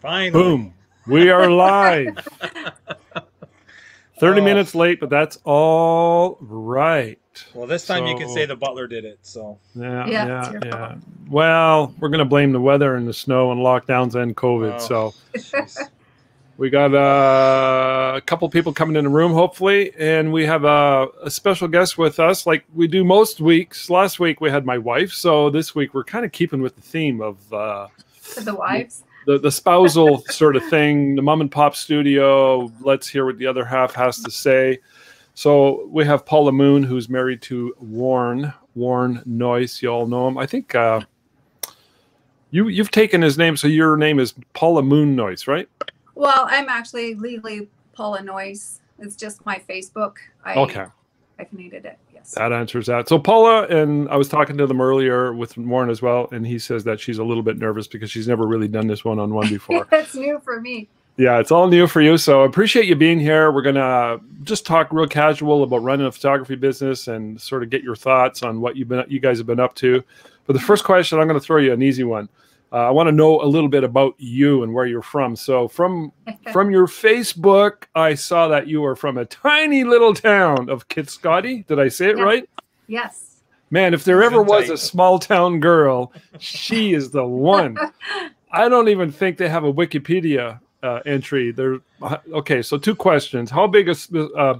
Finally. Boom. We are live. 30 Oh. minutes late, but that's all right. Well, this time you can say the butler did it. So Yeah, Yeah, yeah, yeah. Well, we're going to blame the weather and the snow and lockdowns and COVID. Oh. So we got uh, a couple people coming in the room, hopefully, and we have a, a special guest with us, like we do most weeks. Last week we had my wife, so this week we're kind of keeping with the theme of uh, the wives. The, the spousal sort of thing, the mom and pop studio. Let's hear what the other half has to say. So we have Paula Moon, who's married to Warren Warren Noyce. You all know him. I think uh, you you've taken his name, so your name is Paula Moon Noyce, right? Well, I'm actually legally Paula Noyce. It's just my Facebook. I Okay, hyphenated it. Yes. that answers that. So Paula and I was talking to them earlier with Warren as well, and he says that she's a little bit nervous because she's never really done this one on one before. That's new for me. Yeah, it's all new for you. So I appreciate you being here. We're gonna just talk real casual about running a photography business and sort of get your thoughts on what you've been, you guys have been up to. But the first question, I'm going to throw you an easy one. Uh, I want to know a little bit about you and where you're from. So from from your Facebook, I saw that you are from a tiny little town of Kitscoty. Did I say it Yeah. right? Yes. Man, if there ever was a small town girl, she is the one. I don't even think they have a Wikipedia uh, entry. There. Okay, so two questions. How big is? Uh,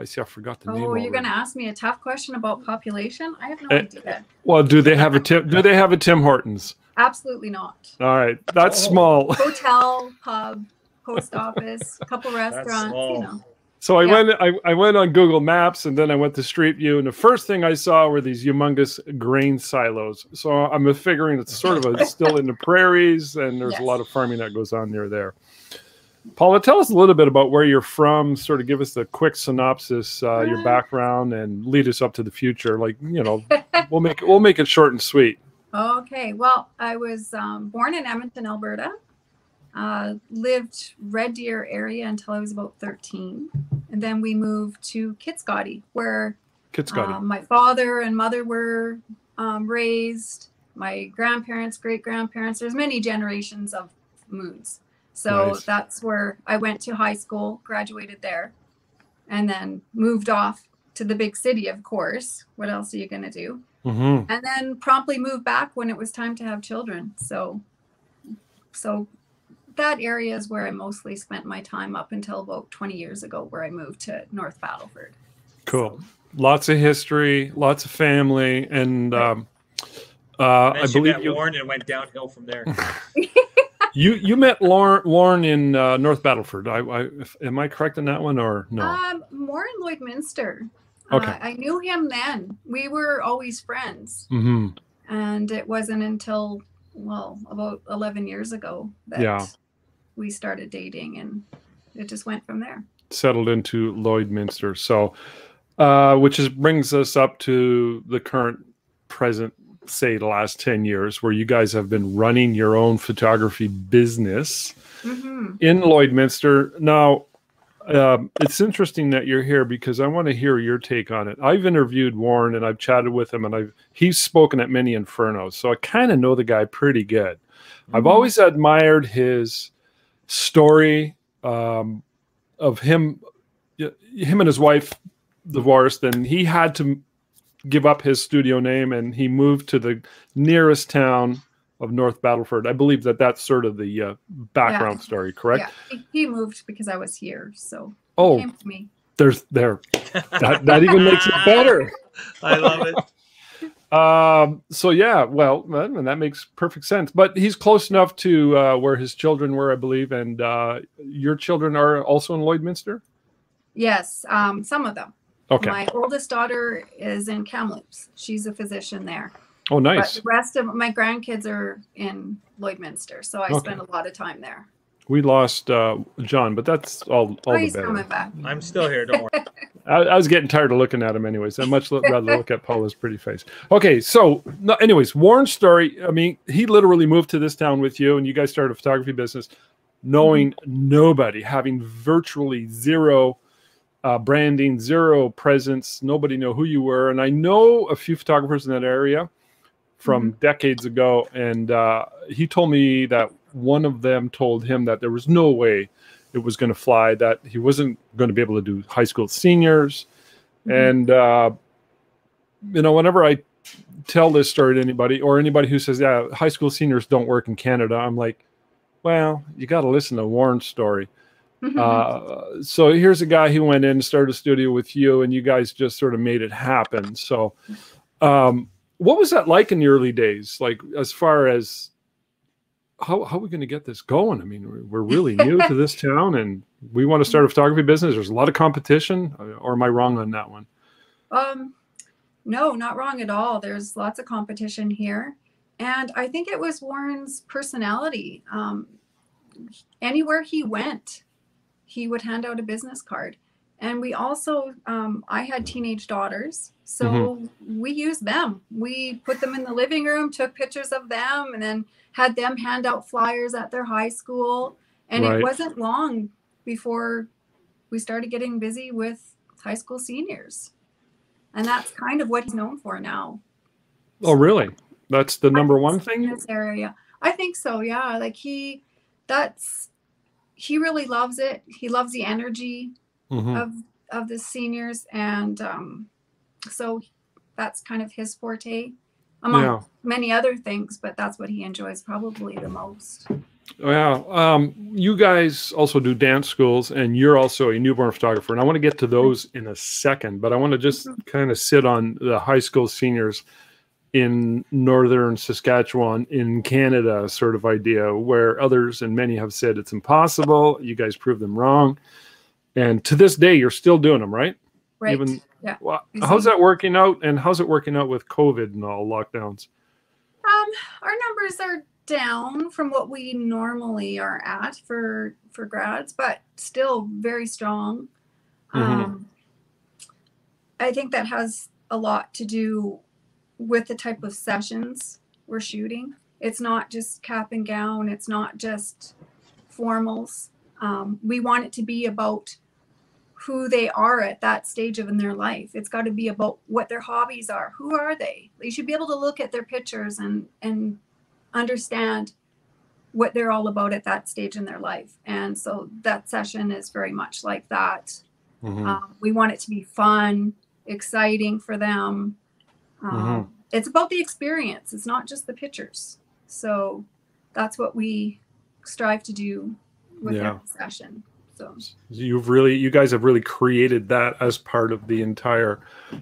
I see. I forgot the name. Oh, you're going to ask me a tough question about population? I have no Eh. idea. Well, do they have a Tim? Do they have a Tim Hortons? Absolutely not. All right, that's Oh. small. Hotel, pub, post office, a couple restaurants, small. you know. So I Yeah. went. I, I went on Google Maps and then I went to Street View, and the first thing I saw were these humongous grain silos. So I'm figuring it's sort of a, still in the prairies, and there's a lot of farming that goes on near there. Paula, tell us a little bit about where you're from. Sort of give us a quick synopsis, uh, your background, and lead us up to the future. Like you know, we'll make it, we'll make it short and sweet. Okay. Well, I was um, born in Edmonton, Alberta. Uh, lived Red Deer area until I was about 13. And then we moved to Kitscoty, where Kitscoty. um, my father and mother were um, raised, my grandparents, great grandparents. There's many generations of Moons. So Nice. that's where I went to high school, graduated there, and then moved off to the big city, of course. What else are you going to do? hmm and then promptly moved back when it was time to have children so so that area is where i mostly spent my time up until about 20 years ago where i moved to north battleford Cool. Lots of history, lots of family, and um, uh, I she believe met you. Warren and went downhill from there. You you met Warren Warren in uh, North Battleford. I, I am I correct in that one or no? um more in lloydminster Okay. uh, i knew him then we were always friends hmm and it wasn't until well about 11 years ago that Yeah. we started dating and it just went from there Settled into Lloydminster. So, uh, which is brings us up to the current present, say the last ten years, where you guys have been running your own photography business. hmm in Lloydminster. Now, um, it's interesting that you're here because I want to hear your take on it. I've interviewed Warren and I've chatted with him, and I've he's spoken at many infernos, so I kind of know the guy pretty good. I've Mhm. always admired his story um, of him, him and his wife divorced, and he had to give up his studio name and he moved to the nearest town of North Battleford. I believe that that's sort of the uh, background story, correct? Yeah, he, he moved because I was here, so he Oh, came to me. there's there. That, that even makes it better. I love it. Um, so yeah, well, then- and that makes perfect sense. But he's close enough to uh, where his children were, I believe, and uh, your children are also in Lloydminster. Yes, um, some of them. Okay. My oldest daughter is in Kamloops. She's a physician there. oh, But nice. the rest of my grandkids are in Lloydminster, so I Okay. spend a lot of time there. We lost uh, John, but that's all. All Oh, the he's better. coming back. I'm still here. Don't worry. I, I was getting tired of looking at him anyways. I much rather look at Paula's pretty face. Okay, so no, anyways, Warren's story. I mean, he literally moved to this town with you, and you guys started a photography business, knowing nobody, having virtually zero uh, branding, zero presence. Nobody knew who you were, and I know a few photographers in that area from decades ago, and uh, he told me that one of them told him that there was no way it was going to fly, that he wasn't going to be able to do high school seniors. Mhm. And, uh, you know, whenever I tell this story to anybody or anybody who says, yeah, high school seniors don't work in Canada, I'm like, well, you got to listen to Warren's story. Uh, so here's a guy who went in and started a studio with you, and you guys just sort of made it happen. So, um, what was that like in the early days? Like, as far as how, how are we going to get this going? I mean, we're- really new to this town, and we want to start a photography business. There's a lot of competition, uh, or am I wrong on that one? Um, no, not wrong at all. There's lots of competition here. And I think it was Warren's personality. Um, anywhere he went, he would hand out a business card. And we also, um, I had teenage daughters. So we used them. We put them in the living room, took pictures of them, and then had them hand out flyers at their high school. And Right. it wasn't long before we started getting busy with high school seniors. And that's kind of what he's known for now. Oh, really? That's the number one thing in this area. I think so, yeah. Like he that's he really loves it. He loves the energy Mhm. of of the seniors and um so that's kind of his forte among Yeah. many other things, but that's what he enjoys probably the most. Yeah. Um, you guys also do dance schools, and you're also a newborn photographer. And I want to get to those in a second, but I want to just kind of sit on the high school seniors in northern Saskatchewan in Canada sort of idea, where others and many have said it's impossible. You guys proved them wrong. And to this day, you're still doing them, right? Right. Even- yeah. Well, how's that working out? And how's it working out with COVID and all lockdowns? Um, our numbers are down from what we normally are at for for grads, but still very strong. Mhm. Um, I think that has a lot to do with the type of sessions we're shooting. It's not just cap and gown. It's not just formals. Um, we want it to be about who they are at that stage of in their life. It's got to be about what their hobbies are. Who are they? You should be able to look at their pictures and and understand what they're all about at that stage in their life. And so that session is very much like that. Mhm. Um, we want it to be fun, exciting for them. Um, Mhm. It's about the experience. It's not just the pictures. So that's what we strive to do with Yeah. session. So you've really you guys have really created that as part of the entire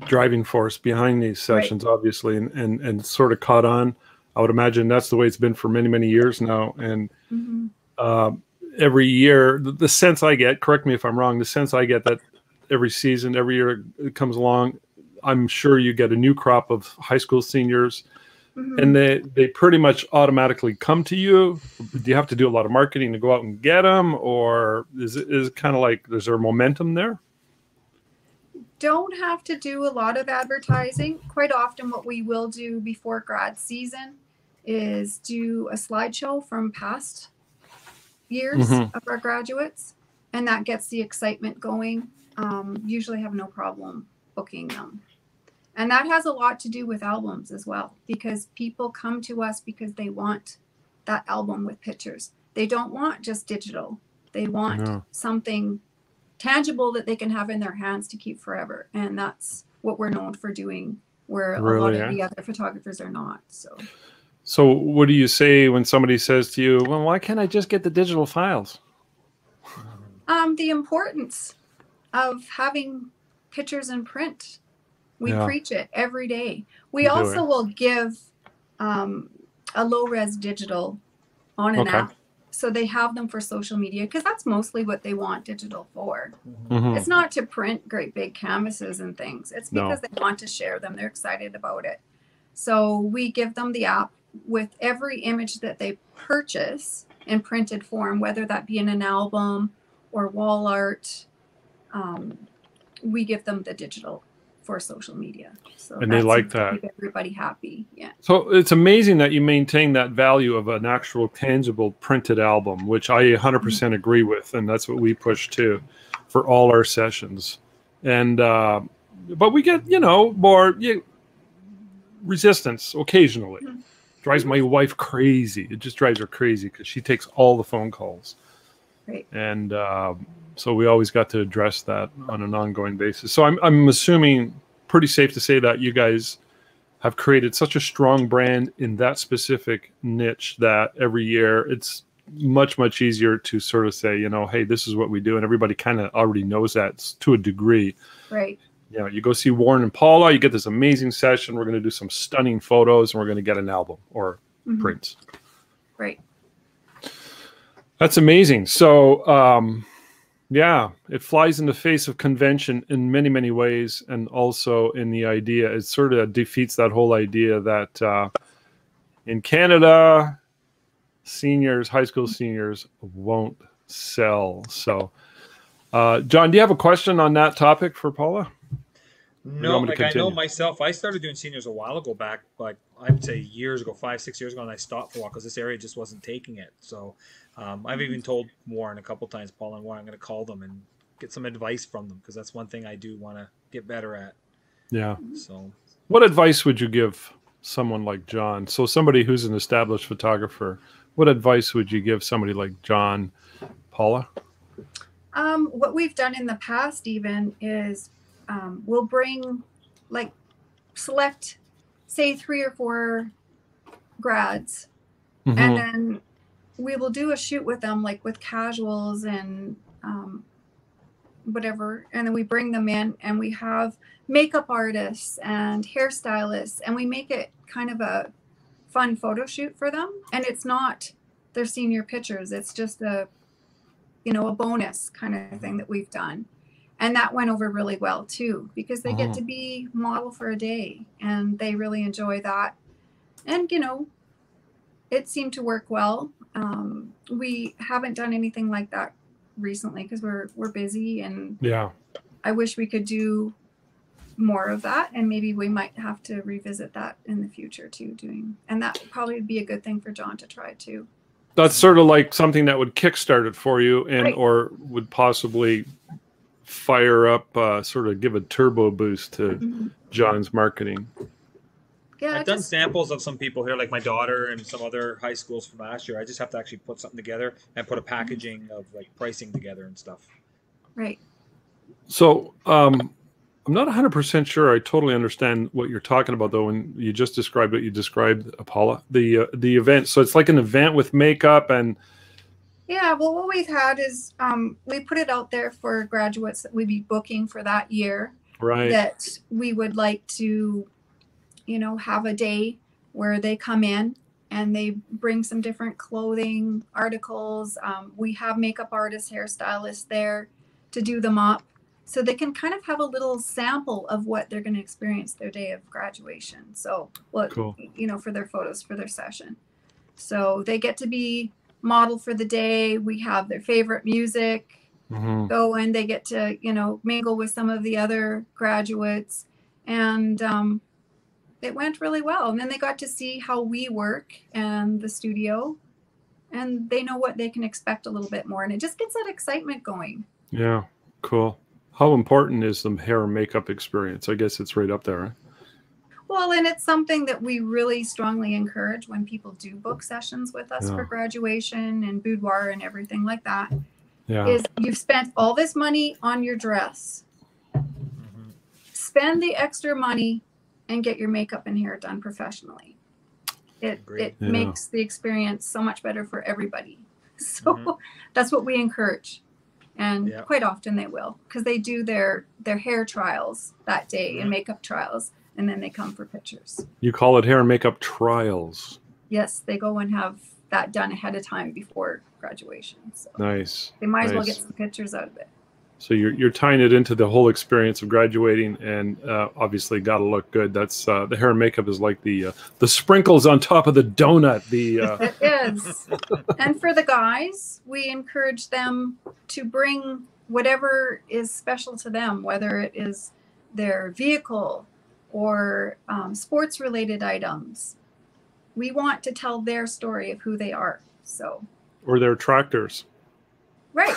driving force behind these Right. sessions obviously and, and and sort of caught on i would imagine that's the way it's been for many many years now and mhm. um, every year the, the sense i get correct me if i'm wrong the sense i get that every season every year it comes along i'm sure you get a new crop of high school seniors Mhm. and they they pretty much automatically come to you do you have to do a lot of marketing to go out and get them or is it is kind of like is there momentum there don't have to do a lot of advertising. Quite often, what we will do before grad season is do a slideshow from past years Mhm. of our graduates, and that gets the excitement going. Um, usually, have no problem booking them. And that has a lot to do with albums as well, because people come to us because they want that album with pictures. They don't want just digital, they want Yeah. something tangible that they can have in their hands to keep forever. And that's what we're known for doing, where a lot of eh? the other photographers are not. So, So, what do you say when somebody says to you, "Well, why can't I just get the digital files?" um, the importance of having pictures in print, we Yeah. preach it every day. We You also will give um, a low res digital on an Okay. app. So they have them for social media because that's mostly what they want digital for. Mhm. It's not to print great big canvases and things. It's No. because they want to share them. They're excited about it. So we give them the app with every image that they purchase in printed form, whether that be in an album or wall art. Um, we give them the digital for social media. So And they like that. Keep everybody happy. Yeah. So it's amazing that you maintain that value of an actual tangible printed album, which I 100% agree with, and that's what we push too for all our sessions. And uh, but we get you know more you, resistance occasionally Mhm. drives my wife crazy. It just drives her crazy because she takes all the phone calls. Right. And um, so we always got to address that on an ongoing basis. So I'm, I'm assuming pretty safe to say that you guys have created such a strong brand in that specific niche that every year it's much much easier to sort of say you know hey this is what we do and everybody kind of already knows that to a degree Right. you know you go see warren and paula you get this amazing session we're going to do some stunning photos and we're going to get an album or Mhm. prints Right. that's amazing so um yeah it flies in the face of convention in many many ways and also in the idea it sort of defeats that whole idea that uh in canada seniors high school seniors won't sell so uh john do you have a question on that topic for paula No, want me to like I know myself. I started doing seniors a while ago back, like I'd say years ago, five, six years ago, and I stopped for a while because this area just wasn't taking it. So um, I've even told Warren a couple times, Paul and Warren, I'm going to call them and get some advice from them because that's one thing I do want to get better at. yeah. So. What advice would you give someone like john? So somebody who's an established photographer what advice would you give somebody like john paula? Um, what we've done in the past even is um, we'll bring like select say three or four grads. Mhm. and then we will do a shoot with them like with casuals and um, whatever. And then we bring them in and we have makeup artists and hairstylists and we make it kind of a fun photo shoot for them. And it's not their senior pictures. It's just a you know a bonus kind of thing that we've done and that went over really well too because they get to be model for a day and they really enjoy that. And you know it seemed to work well. Um, we haven't done anything like that recently because we're we're busy and yeah. I wish we could do more of that and maybe we might have to revisit that in the future too doing and that probably would be a good thing for john to try too. That's sort of like something that would kickstart it for you and Right. or would possibly fire up uh, sort of give a turbo boost to john's marketing. Yeah I've done samples of some people here, like my daughter and some other high schools from last year. I just have to actually put something together and put a packaging of like pricing together and stuff. right. So um, i'm not 100% sure i totally understand what you're talking about though when you just described what you described paula the uh, the event so it's like an event with makeup and Yeah, well, what we've had is um, we put it out there for graduates that we'd be booking for that year right that we would like to, you know, have a day where they come in and they bring some different clothing articles. Um, we have makeup artists, hairstylists there to do them up so they can kind of have a little sample of what they're going to experience their day of graduation. So, what, Cool. you know, for their photos for their session. So they get to be model for the day. We have their favorite music. Mhm. go and they get to you know mingle with some of the other graduates. And um, it went really well. And then they got to see how we work and the studio. And they know what they can expect a little bit more. And it just gets that excitement going. Yeah cool. How important is the hair and makeup experience? I guess it's right up there right? Well and it's something that we really strongly encourage when people do book sessions with us Yeah. for graduation and boudoir and everything like that yeah is you've spent all this money on your dress Mm-hmm. spend the extra money and get your makeup and hair done professionally. It Agreed. it Yeah. makes the experience so much better for everybody. So Mhm. that's what we encourage. And Yeah. quite often they will because they do their their hair trials that day and makeup trials and then they come for pictures. you call it hair and makeup trials Yes, they go and have that done ahead of time before graduation. So nice they might as well get some pictures out of it. So you're you're tying it into the whole experience of graduating, and uh, obviously got to look good. That's uh, the hair and makeup is like the uh, the sprinkles on top of the donut. The uh, It is. and for the guys, we encourage them to bring whatever is special to them, whether it is their vehicle or um, sports related items. We want to tell their story of who they are. So, or their tractors. right.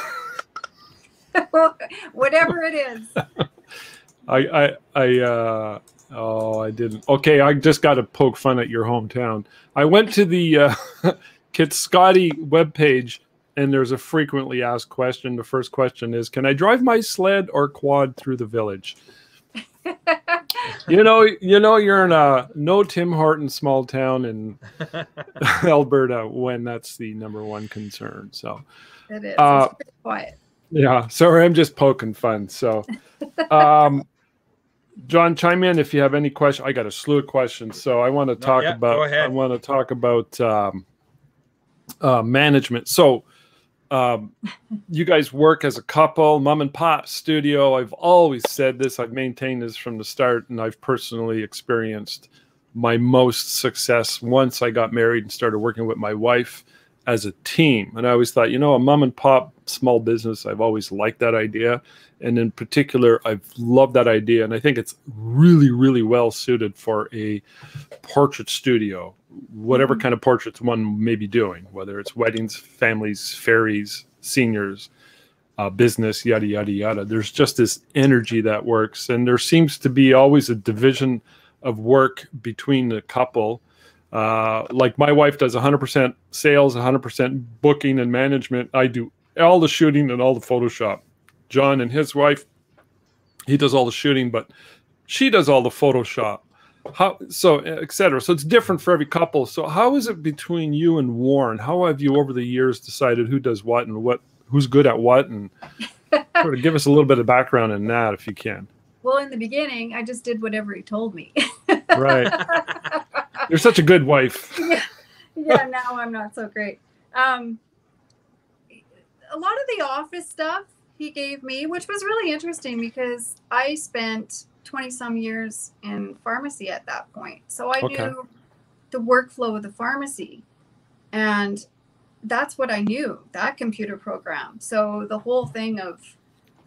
well, whatever it is. I I I uh, Oh, I didn't. Okay, I just got to poke fun at your hometown. I went to the uh, Kitscoty webpage, and there's a frequently asked question. The first question is, "Can I drive my sled or quad through the village?" You know, you know, you're in a no Tim Horton small town in Alberta when that's the number one concern. So It is. Uh, it's pretty quiet. yeah, sorry, I'm just poking fun. So, um, John, chime in if you have any question. I got a slew of questions, so I want to talk yeah, about. I want to talk about um, uh, management. So, um, you guys work as a couple, mom and pop studio. I've always said this. I've maintained this from the start, and I've personally experienced my most success once I got married and started working with my wife as a team. And I always thought, you know, a mom and pop small business, I've always liked that idea. And in particular, I've loved that idea. And I think it's really, really well suited for a portrait studio, whatever kind of portraits one may be doing, whether it's weddings, families, fairies, seniors, uh, business, yada, yada, yada. There's just this energy that works. And there seems to be always a division of work between the couple uh, like my wife does 100% sales, 100% booking and management. I do all the shooting and all the Photoshop. John and his wife, he does all the shooting, but she does all the Photoshop. How so, etc. So it's different for every couple. So how is it between you and Warren? How have you over the years decided who does what and what who's good at what and sort of give us a little bit of background in that if you can. Well, in the beginning, I just did whatever he told me. Right. You're such a good wife. yeah, yeah. Now I'm not so great. Um, a lot of the office stuff he gave me, which was really interesting because I spent 20 some years in pharmacy at that point, so I Okay. knew the workflow of the pharmacy, and that's what I knew that computer program. So the whole thing of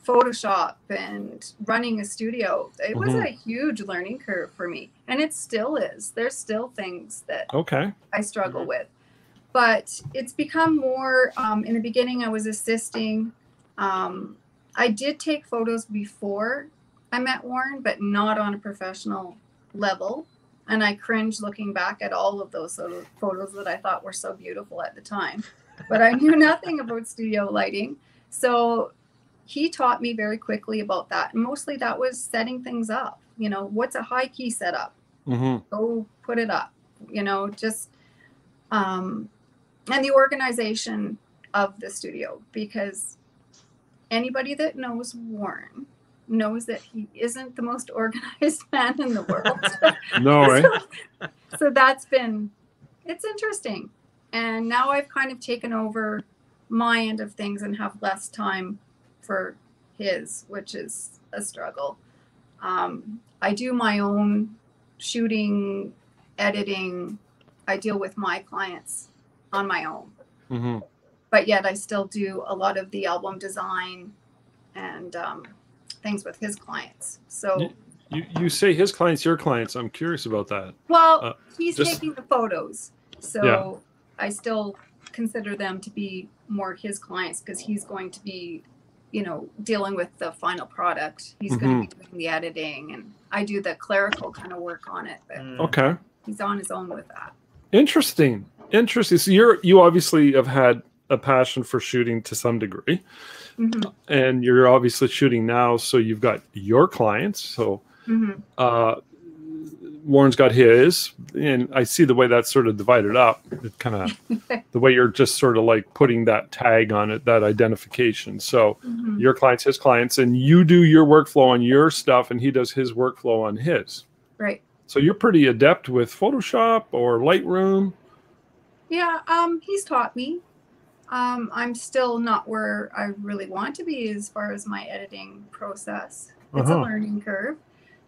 Photoshop and running a studio, it was Mhm. a huge learning curve for me, and it still is. There's still things that Okay. I struggle Mhm. with. But it's become more. Um, in the beginning, I was assisting. Um, I did take photos before I met Warren, but not on a professional level. And I cringe looking back at all of those photos that I thought were so beautiful at the time. But I knew nothing about studio lighting. So he taught me very quickly about that. And mostly that was setting things up. You know, what's a high key setup? hmm go put it up you know just um and the organization of the studio because anybody that knows warren knows that he isn't the most organized man in the world. No, right? so, so that's been it's interesting. And now i've kind of taken over my end of things and have less time for his which is a struggle. Um, i do my own shooting editing. I deal with my clients on my own. Hmm but yet i still do a lot of the album design and um, things with his clients so You, you say his clients, your clients. I'm curious about that. Well, Uh, he's just- taking the photos, so Yeah. I still consider them to be more his clients because he's going to be, you know, dealing with the final product. He's going Mm-hmm. to be doing the editing, and I do the clerical kind of work on it. But Mm. Okay. he's on his own with that. Interesting. Interesting. So you're you obviously have had a passion for shooting to some degree, Mhm, and you're obviously shooting now. So you've got your clients. So mhm. uh, Warren's got his, and I see the way that's sort of divided up. It kind of the way you're just sort of like putting that tag on it, that identification. So Mhm. your clients, his clients, and you do your workflow on your stuff, and he does his workflow on his. Right. So you're pretty adept with Photoshop or Lightroom. Yeah, um, he's taught me. Um, I'm still not where I really want to be as far as my editing process. It's a Uh-huh. learning curve.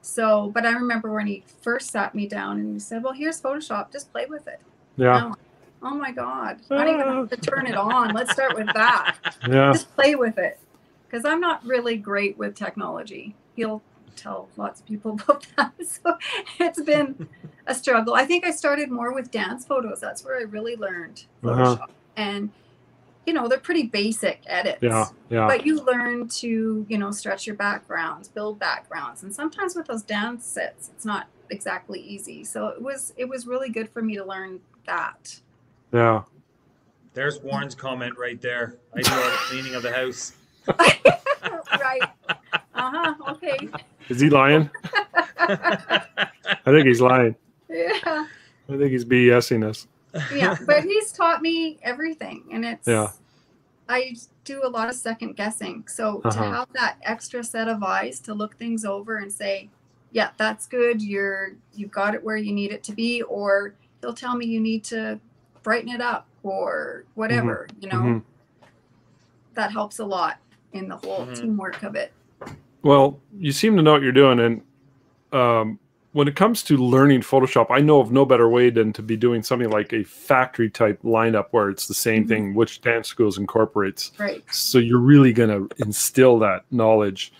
So, but I remember when he first sat me down and he said, "Well, here's Photoshop. Just play with it." Yeah, Oh my God! I don't even have to turn it on. Let's start with that. yeah. Just play with it, because I'm not really great with technology. He'll tell lots of people about that. So it's been a struggle. I think I started more with dance photos. That's where I really learned Uh-huh. Photoshop. And you know, they're pretty basic edits. Yeah, yeah. But you learn to, you know, stretch your backgrounds, build backgrounds, and sometimes with those dance sets, it's not exactly easy. So it was it was really good for me to learn that. yeah. There's Warren's comment right there. I do all the cleaning of the house. right. Uh-huh. Okay. Is he lying? I think he's lying. Yeah. I think he's BSing us. Yeah. But he's taught me everything. And it's Yeah. I do a lot of second guessing. So to Uh-huh. have that extra set of eyes to look things over and say, yeah, that's good. You're you've got it where you need it to be, or he'll tell me you need to brighten it up or whatever, you know. Mhm. That helps a lot in the whole Mhm. teamwork of it. Well, you seem to know what you're doing, and um, when it comes to learning Photoshop, I know of no better way than to be doing something like a factory type lineup where it's the same Mhm. thing, which dance schools incorporates. Right. So you're really going to instill that knowledge.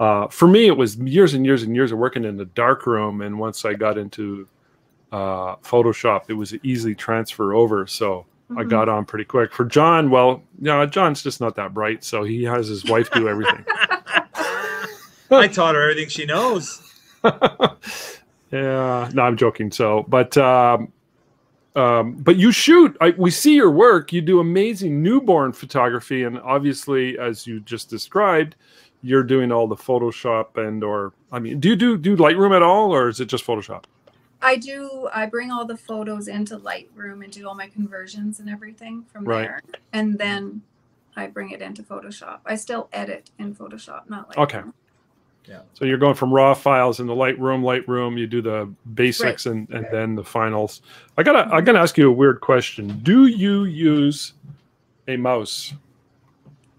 Uh, for me, it was years and years and years of working in the dark room, and once I got into uh, Photoshop, it was easily transfer over. So I Mhm. got on pretty quick. For John, well, yeah, John's just not that bright, so he has his wife do everything. I taught her everything she knows. yeah, no, I'm joking. So, but um, um, but you shoot. I, we see your work. You do amazing newborn photography, and obviously, as you just described, you're doing all the Photoshop and or I mean, do you do do Lightroom at all, or is it just Photoshop? I do. I bring all the photos into Lightroom and do all my conversions and everything from Right. there, and then I bring it into Photoshop. I still edit in Photoshop, not Lightroom. Okay. So you're going from raw files in the Lightroom, Lightroom. You do the basics and and then the finals. I gotta I gotta ask you a weird question. Do you use a mouse?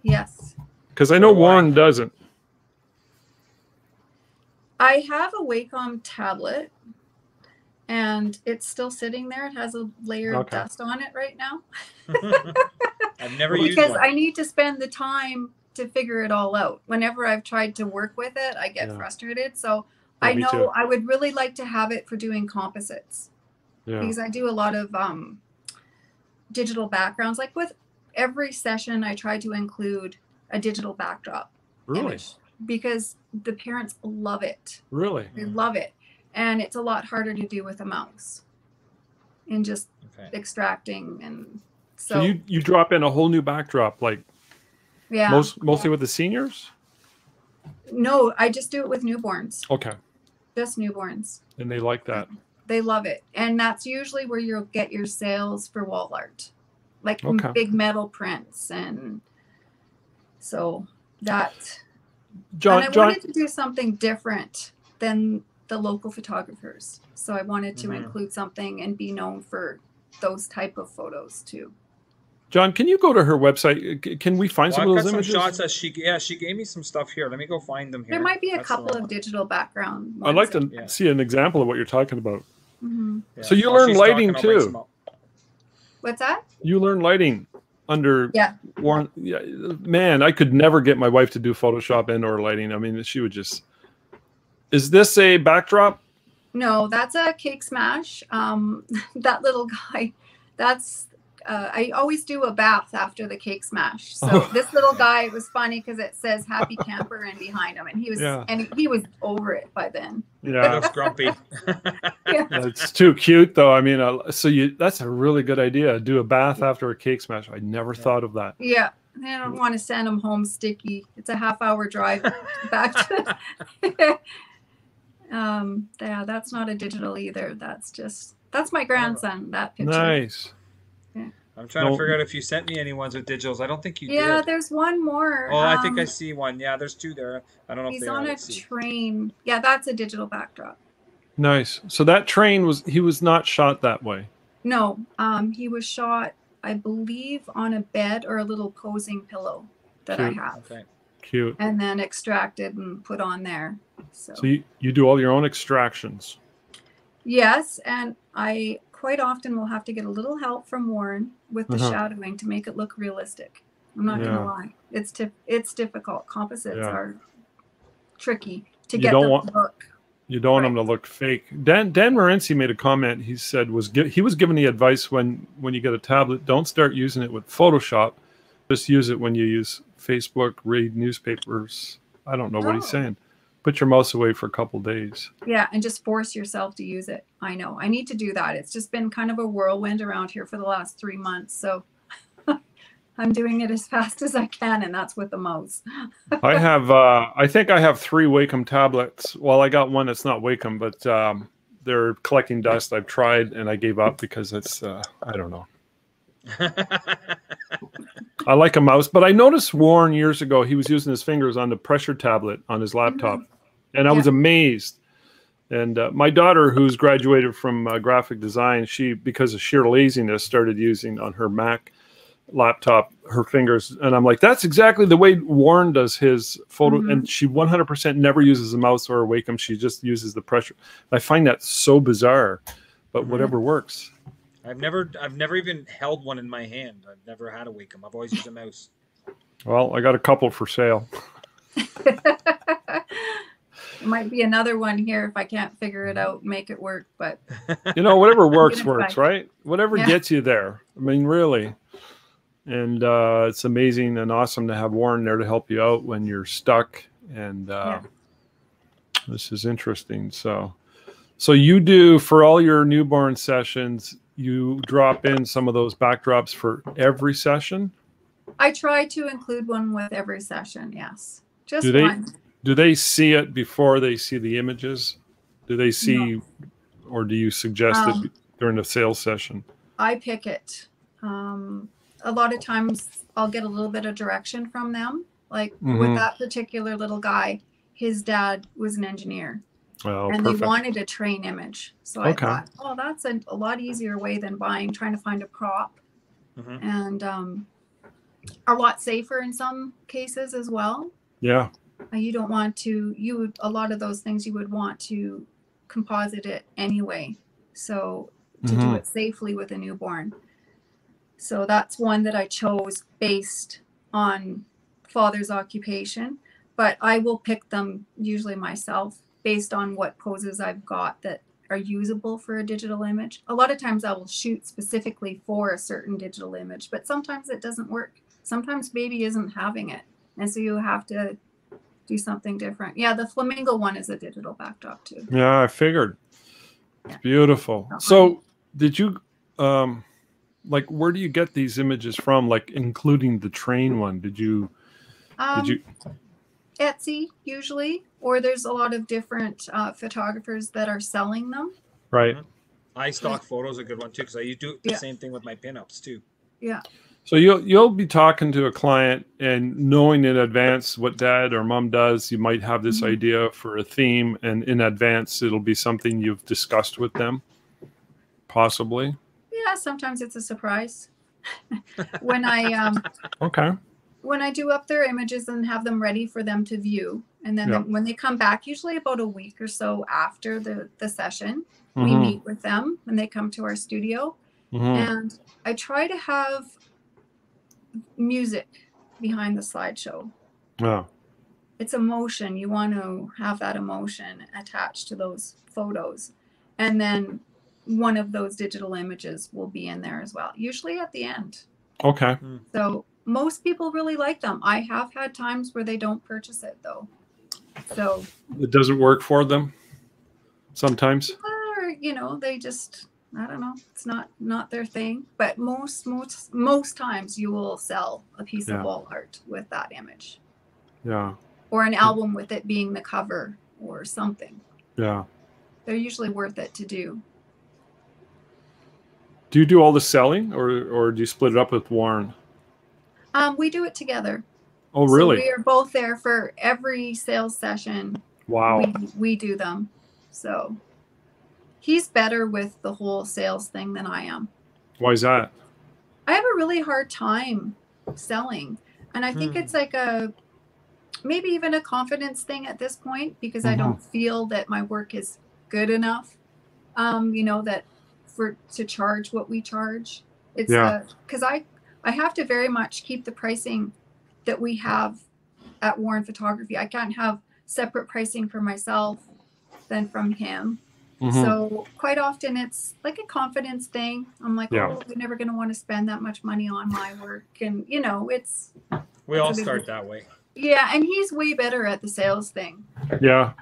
Yes, Because I know Why? Warren doesn't. I have a Wacom tablet, and it's still sitting there. It has a layer of dust on it right now I've never used because one. I need to spend the time to figure it all out. Whenever I've tried to work with it, I get Yeah. frustrated. So Yeah, I know too. I would really like to have it for doing composites. Yeah. because I do a lot of um, digital backgrounds. Like with every session, I try to include a digital backdrop Really? because the parents love it. Really? They love it, and it's a lot harder to do with a mouse, and just Okay. extracting and So, so, you you drop in a whole new backdrop, like yeah. most mostly with the seniors. no, I just do it with newborns, Okay, just newborns. and they like that. They love it, and that's usually where you'll get your sales for wall art, like Okay. big metal prints, and so that. John, and I John, wanted to do something different than the local photographers, so I wanted to Mhm. include something and be known for those type of photos too. John, can you go to her website? Can we find Well, some I've of got those some images? shots that she yeah she gave me some stuff here. Let me go find them here. There might be a That's couple of digital background. I'd like to Yeah. see an example of what you're talking about. Mhm. Yeah. So you While learn lighting talking, too. What's that? You learn lighting under Yeah. Warren. Yeah, man, I could never get my wife to do Photoshop and or lighting. I mean, she would just. Is this a backdrop? No, that's a cake smash. Um, that little guy, that's. Uh, I always do a bath after the cake smash. So Oh. this little guy it was funny because it says "Happy Camper" in behind him, and he was Yeah. and he, he was over it by then. Yeah, Looks grumpy. That's too cute, though. I mean, uh, so you—that's a really good idea. Do a bath after a cake smash. I never thought of that. Yeah, I don't want to send him home sticky. It's a half hour drive back to. um, yeah, that's not a digital either. That's just that's my grandson. That picture. Nice. I'm trying No. to figure out if you sent me any ones with digitals. I don't think you Yeah, did. there's one more. Oh, I think I um, see one. Yeah, there's two there. I don't know if He's they are. on a Let's see. train. Yeah, that's a digital backdrop. Nice. So that train was he was not shot that way. No, um, he was shot, I believe, on a bed or a little posing pillow that I have, Okay. Cute. and then extracted and put on there. So, So you, you do all your own extractions. yes, and I quite often we'll have to get a little help from Warren with the Uh-huh. shadowing to make it look realistic. I'm not Yeah. gonna lie, it's tif- it's difficult. Composites Yeah. are tricky to You get don't them want- to look. You don't want them to look fake. Dan Dan Morency made a comment. He said was gi- he was given the advice when when you get a tablet, don't start using it with Photoshop Just use it when you use Facebook, read newspapers. I don't know what he's Oh. saying. Put your mouse away for a couple days. Yeah, and just force yourself to use it. I know. I need to do that. It's just been kind of a whirlwind around here for the last three months. So I'm doing it as fast as I can, and that's with the mouse. I have, uh, I think I have three Wacom tablets. Well, I got one that's not Wacom, but um, they're collecting dust. I've tried and I gave up because it's, uh, I don't know. I like a mouse, but I noticed Warren years ago, he was using his fingers on the pressure tablet on his laptop, and I was amazed. And uh, my daughter, who's graduated from uh, graphic design, she, because of sheer laziness, started using on her Mac laptop her fingers. And I'm like, that's exactly the way Warren does his photo. Mhm. And she 100% never uses a mouse or a Wacom. She just uses the pressure. I find that so bizarre, but Mhm. whatever works. I've never, I've never even held one in my hand. I've never had a Wacom. I've always used a mouse. Well, I got a couple for sale. Might be another one here if I can't figure it out, make it work. But you know whatever works works right whatever Yeah. gets you there i mean really and uh, it's amazing and awesome to have warren there to help you out when you're stuck and uh, this is interesting so so you do for all your newborn sessions you drop in some of those backdrops for every session I try to include one with every session. Yes, just Do they- one. Do they see it before they see the images do they see or do you suggest Um, it during the sales session I pick it. Um, a lot of times I'll get a little bit of direction from them. Like Mhm. with that particular little guy, his dad was an engineer well and perfect they wanted a train image. So I Okay. thought, oh, that's a, a lot easier way than buying, trying to find a prop. Mhm. And um, a lot safer in some cases as well. yeah you don't want to, you would, a lot of those things you would want to composite it anyway. So to do Mhm. it safely with a newborn. So that's one that I chose based on father's occupation, but I will pick them usually myself based on what poses I've got that are usable for a digital image. A lot of times I will shoot specifically for a certain digital image, but sometimes it doesn't work. Sometimes baby isn't having it. And so you have to do something different. Yeah, the flamingo one is a digital backdrop too. Yeah, I figured. It's Yeah. beautiful. So, did you um like where do you get these images from like including the train one? Did you Um, did you Etsy usually, or there's a lot of different uh, photographers that are selling them. right? I stock photos a good one too because I do the Yeah. same thing with my pinups too. So you'll you'll be talking to a client and knowing in advance what dad or mom does, you might have this Mhm. idea for a theme and in advance it'll be something you've discussed with them possibly. Yeah, sometimes it's a surprise. when I um, Okay. when I do up their images and have them ready for them to view, and then Yeah. when they come back, usually about a week or so after the the session, we Mhm, meet with them when they come to our studio, mhm. and I try to have music behind the slideshow. Yeah. it's emotion. You want to have that emotion attached to those photos. And then one of those digital images will be in there as well, usually at the end. Okay. Hmm. So most people really like them. I have had times where they don't purchase it though. So, It doesn't work for them sometimes. or, you know, they just, I don't know, it's not not their thing. But most most most times you will sell a piece Yeah. of wall art with that image, Yeah. or an album with it being the cover, or something. Yeah. They're usually worth it to do. Do you do all the selling or or do you split it up with Warren? Um, we do it together. Oh, So really? we are both there for every sales session. wow. We, we do them. So he's better with the whole sales thing than I am. Why is that? I have a really hard time selling. And I think Hmm. it's like a maybe even a confidence thing at this point because I don't feel that my work is good enough. Um, you know, that for to charge what we charge. It's Yeah. because I I have to very much keep the pricing that we have at Warren Photography. I can't have separate pricing for myself than from him. Mhm. So quite often it's like a confidence thing. I'm like, Yeah. oh, we're never going to want to spend that much money on my work, and you know, it's We That's all start one. that way. yeah. And he's way better at the sales thing. yeah.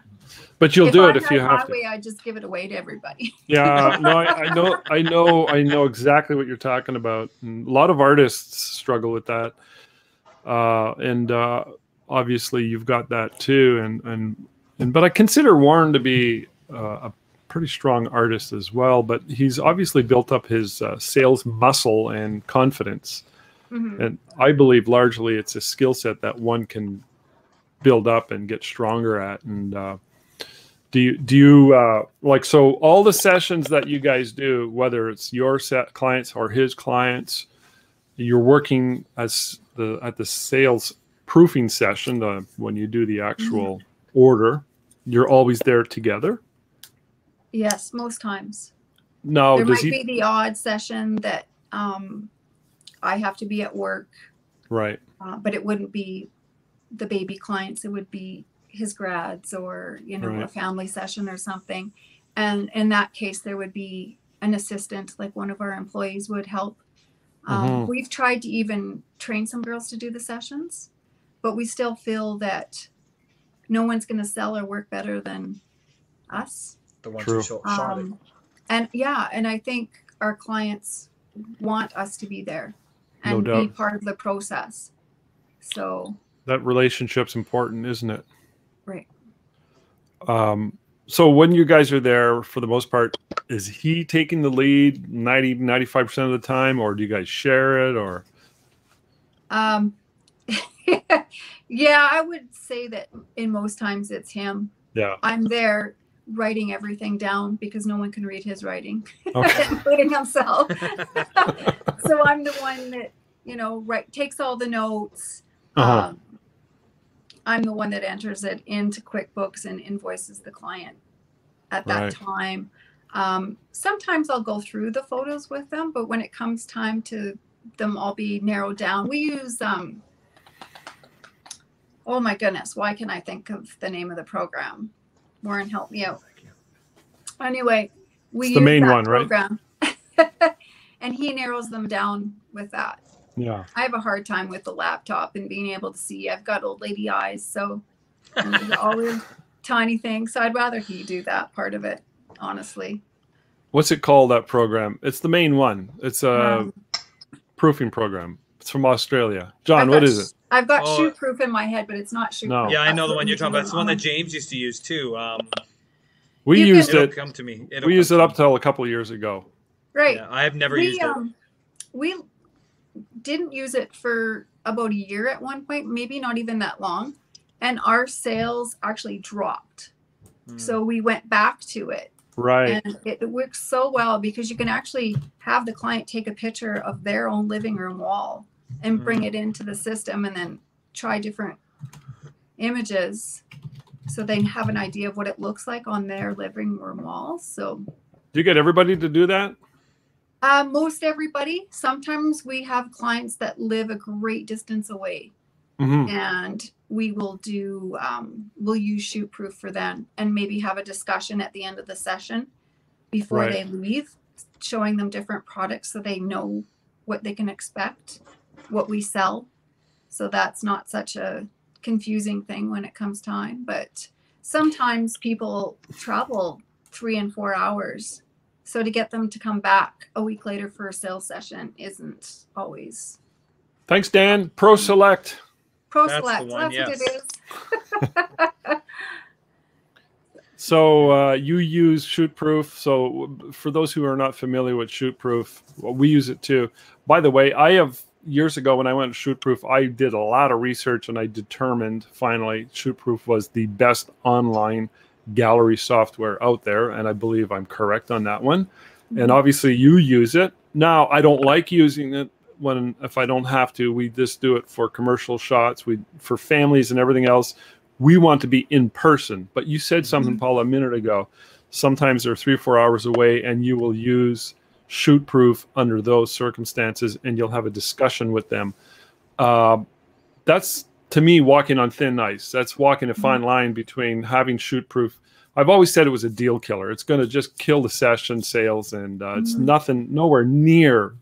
But you'll if do I it if you my have to. way, I'd just give it away to everybody. Yeah, no, I, I know, I know, I know exactly what you're talking about. And a lot of artists struggle with that, uh, and uh, obviously you've got that too. And and and but I consider Warren to be uh, a pretty strong artist as well. But he's obviously built up his uh, sales muscle and confidence, Mhm. and I believe largely it's a skill set that one can build up and get stronger at. And uh, do you do you uh, like so all the sessions that you guys do, whether it's your set clients or his clients, you're working as the at the sales proofing session the, when you do the actual order. You're always there together. Yes, most times. No, there might he? be the odd session that um, I have to be at work, Right. uh, but it wouldn't be the baby clients. It would be his grads or you know a family session or something. And in that case, there would be an assistant, like one of our employees would help. Um, Mhm. We've tried to even train some girls to do the sessions, but we still feel that no one's going to sell or work better than us. The ones True. who show, Charlotte. Um, and yeah, and I think our clients want us to be there No and be part of the process. So, That relationship's important, isn't it? right. Um, so when you guys are there, for the most part, is he taking the lead 90, 95% of the time, or do you guys share it? Or Um, yeah, I would say that in most times it's him. yeah, I'm there writing everything down because no one can read his writing, okay, including himself. so I'm the one that, you know, right takes all the notes. uh-huh. Um, I'm the one that enters it into QuickBooks and invoices the client at that Right. time. Um, sometimes I'll go through the photos with them, but when it comes time to them all be narrowed down, we use um, oh my goodness, why can I think of the name of the program? Warren, help me out. Anyway, we It's the use main that one, right? program. and he narrows them down with that. yeah, I have a hard time with the laptop and being able to see. I've got old lady eyes, so and there's all these tiny things. So I'd rather he do that part of it, honestly. what's it called? That program? It's the main one. It's a Um, proofing program. It's from Australia. John, I've got is it? I've got Oh. Shootproof in my head, but it's not shoot. No. proof. Yeah, I That's know the one you're talking about. It's the one that James used to use too. Um, We You can- used it'll it. come to me. It'll We used it up till a couple years ago. Right. Yeah, I have never we used it. um we didn't use it for about a year at one point, maybe not even that long, and our sales actually dropped. Hmm. So we went back to it. Right. and it, it works so well because you can actually have the client take a picture of their own living room wall and bring Mm. it into the system and then try different images so they have an idea of what it looks like on their living room walls so Do you get everybody to do that? uh, most everybody sometimes we have clients that live a great distance away hmm and we will do um, we'll use Shootproof for them and maybe have a discussion at the end of the session before Right. they leave showing them different products so they know what they can expect what we sell so that's not such a confusing thing when it comes time but sometimes people travel three and four hours so to get them to come back a week later for a sales session isn't always Thanks, Dan. ProSelect. Pro That's the Select. one, That's what yes. it is. So uh, you use Shootproof. So for those who are not familiar with Shootproof, well, we use it too. By the way, I have years ago when I went to Shootproof, I did a lot of research and I determined finally Shootproof was the best online gallery software out there, and I believe I'm correct on that one. And mm-hmm. obviously, you use it. Now, I don't like using it when if I don't have to. We just do it for commercial shots. We for families and everything else we want to be in person. But you said something, mm-hmm. Paul, a minute ago. Sometimes they're three or four hours away, and you will use Shootproof under those circumstances, and you'll have a discussion with them. Uh, that's to me walking on thin ice. That's walking a fine line between having Shootproof, I've always said it was a deal killer. It's going to just kill the session sales, and uh, it's Mhm. nothing, nowhere near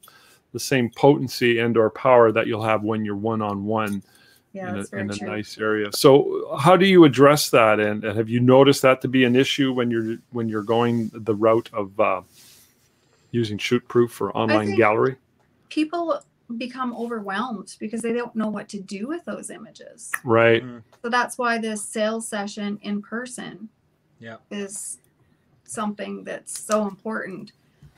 the same potency and or power that you'll have when you're one on one Yeah, in, a, in a nice area. So, how do you address that? And, and have you noticed that to be an issue when you're when you're going the route of uh, using Shootproof for online gallery? People become overwhelmed because they don't know what to do with those images. Right. Mm-hmm. So that's why this sales session in person Yeah. is something that's so important.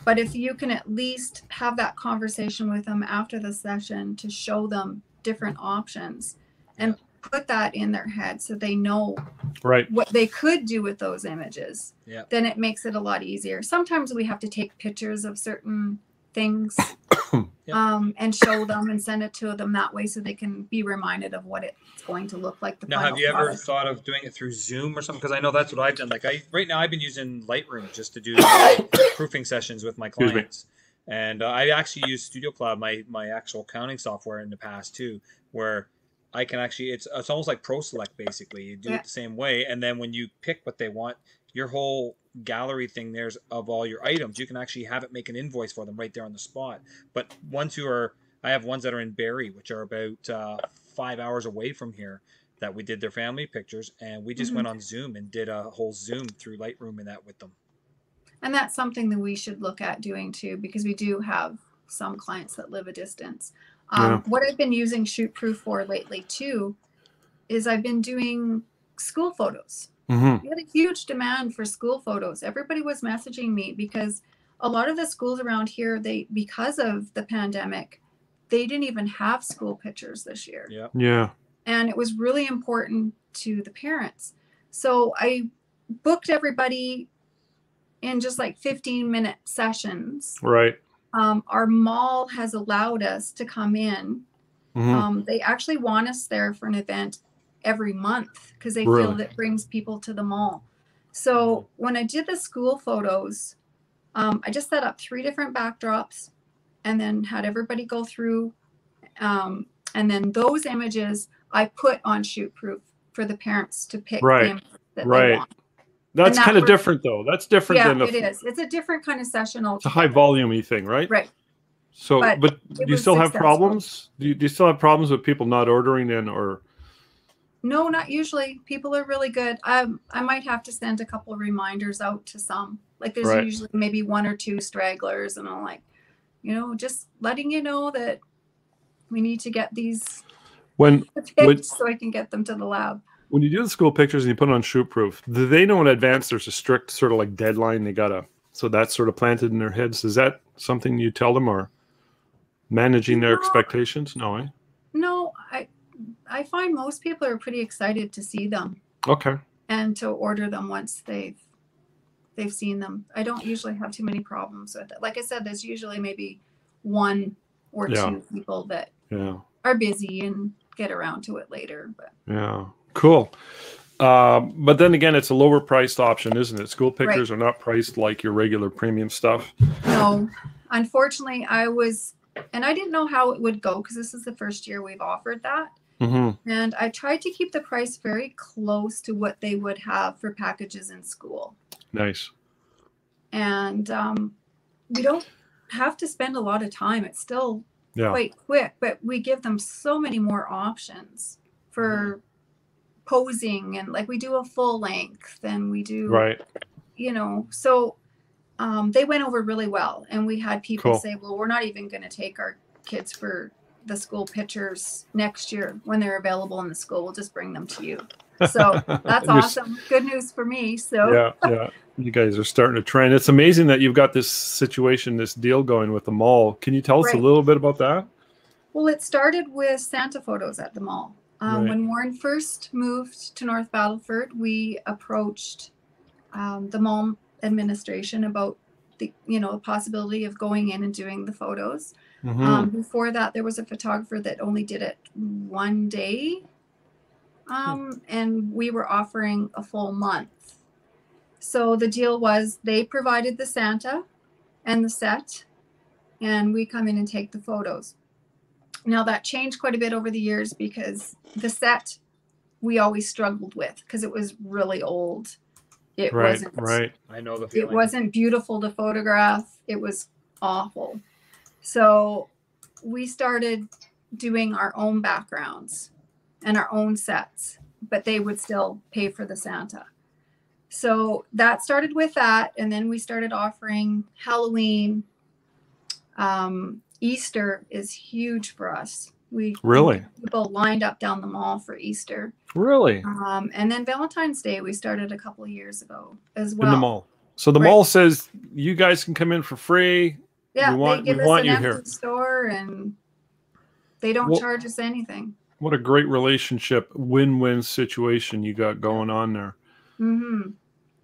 But if you can at least have that conversation with them after the session to show them different options and put that in their head so they know Right. what they could do with those images, Yeah. then it makes it a lot easier. Sometimes we have to take pictures of certain things Yep. um, and show them and send it to them that way so they can be reminded of what it's going to look like. The Now, have you ever product. thought of doing it through Zoom or something? Because I know that's what I've done. Like I right now, I've been using Lightroom just to do proofing sessions with my clients, and uh, I actually use StudioCloud, my my actual accounting software, in the past too, where I can actually it's it's almost like ProSelect basically. You do Yeah. it the same way, and then when you pick what they want, your whole gallery thing there's of all your items, you can actually have it make an invoice for them right there on the spot. But ones who are I have ones that are in Barrie, which are about uh, five hours away from here, that we did their family pictures, and we just Mhm. went on Zoom and did a whole Zoom through Lightroom and that with them. And that's something that we should look at doing too, because we do have some clients that live a distance. Um, Yeah. What I've been using Shootproof for lately too is I've been doing school photos. hmm We had a huge demand for school photos. Everybody was messaging me because a lot of the schools around here, they because of the pandemic, they didn't even have school pictures this year Yeah. Yeah. and it was really important to the parents. So I booked everybody in just like 15 minute sessions. Right. Um, our mall has allowed us to come in. hmm Um, they actually want us there for an event every month because they Really? feel that brings people to the mall. So when I did the school photos, um, I just set up three different backdrops and then had everybody go through. Um, and then those images I put on Shootproof for the parents to pick Right. Right. That's that kind of different, though. That's different Yeah, than a, it is. It's a different kind of session it's a high altogether. volume thing, right? Right. So, But but, do you still have problems? Do you, do you still have problems with people not ordering in or? No, not usually. People are really good. Um, I might have to send a couple reminders out to some. Like there's Right. usually maybe one or two stragglers, and I'm like, you know, just letting you know that we need to get these When Would- so I can get them to the lab. When you do the school pictures and you put it on Shootproof, do they know in advance there's a strict sort of like deadline they gotta? So that's sort of planted in their heads. Is that something you tell them or managing their No. expectations? No, eh? No, I I find most people are pretty excited to see them Okay. and to order them once they've they've seen them. I don't usually have too many problems with it. Like I said, there's usually maybe one or Yeah. two people that Yeah. are busy and get around to it later. But Yeah. Cool. Um, but then again, it's a lower priced option, isn't it? School pictures are not priced like your regular premium stuff. no, unfortunately, I was, and I didn't know how it would go because this is the first year we've offered that. hmm And I tried to keep the price very close to what they would have for packages in school. Nice. And um, we don't have to spend a lot of time. It's still Yeah. quite quick, but we give them so many more options for posing and like we do a full length and we do Right. you know so um, they went over really well and we had people Cool. say well we're not even going to take our kids for the school pictures next year when they're available in the school we'll just bring them to you so that's awesome good news for me so Yeah, yeah. You guys are starting to trend. It's amazing that you've got this situation, this deal going with the mall. Can you tell us a little bit about that? Well, it started with Santa photos at the mall. Um, Right. When Warren first moved to North Battleford, we approached um, the mall administration about the you know possibility of going in and doing the photos. Mhm. Um, before that, there was a photographer that only did it one day, um, and we were offering a full month. So the deal was they provided the Santa and the set, and we come in and take the photos. Now that changed quite a bit over the years because the set we always struggled with because it was really old It Right, wasn't right. I know the it wasn't beautiful to photograph. It was awful. So we started doing our own backgrounds and our own sets, but they would still pay for the Santa. So that started with that. And then we started offering Halloween. Um, Easter is huge for us. We Really? people lined up down the mall for Easter. Really? Um, and then Valentine's Day we started a couple of years ago as well. in the mall. So the Right. mall says you guys can come in for free. Yeah, We want- they give us want an you here. store and they don't Well- charge us anything. What a great relationship, win-win situation you got going on there. hmm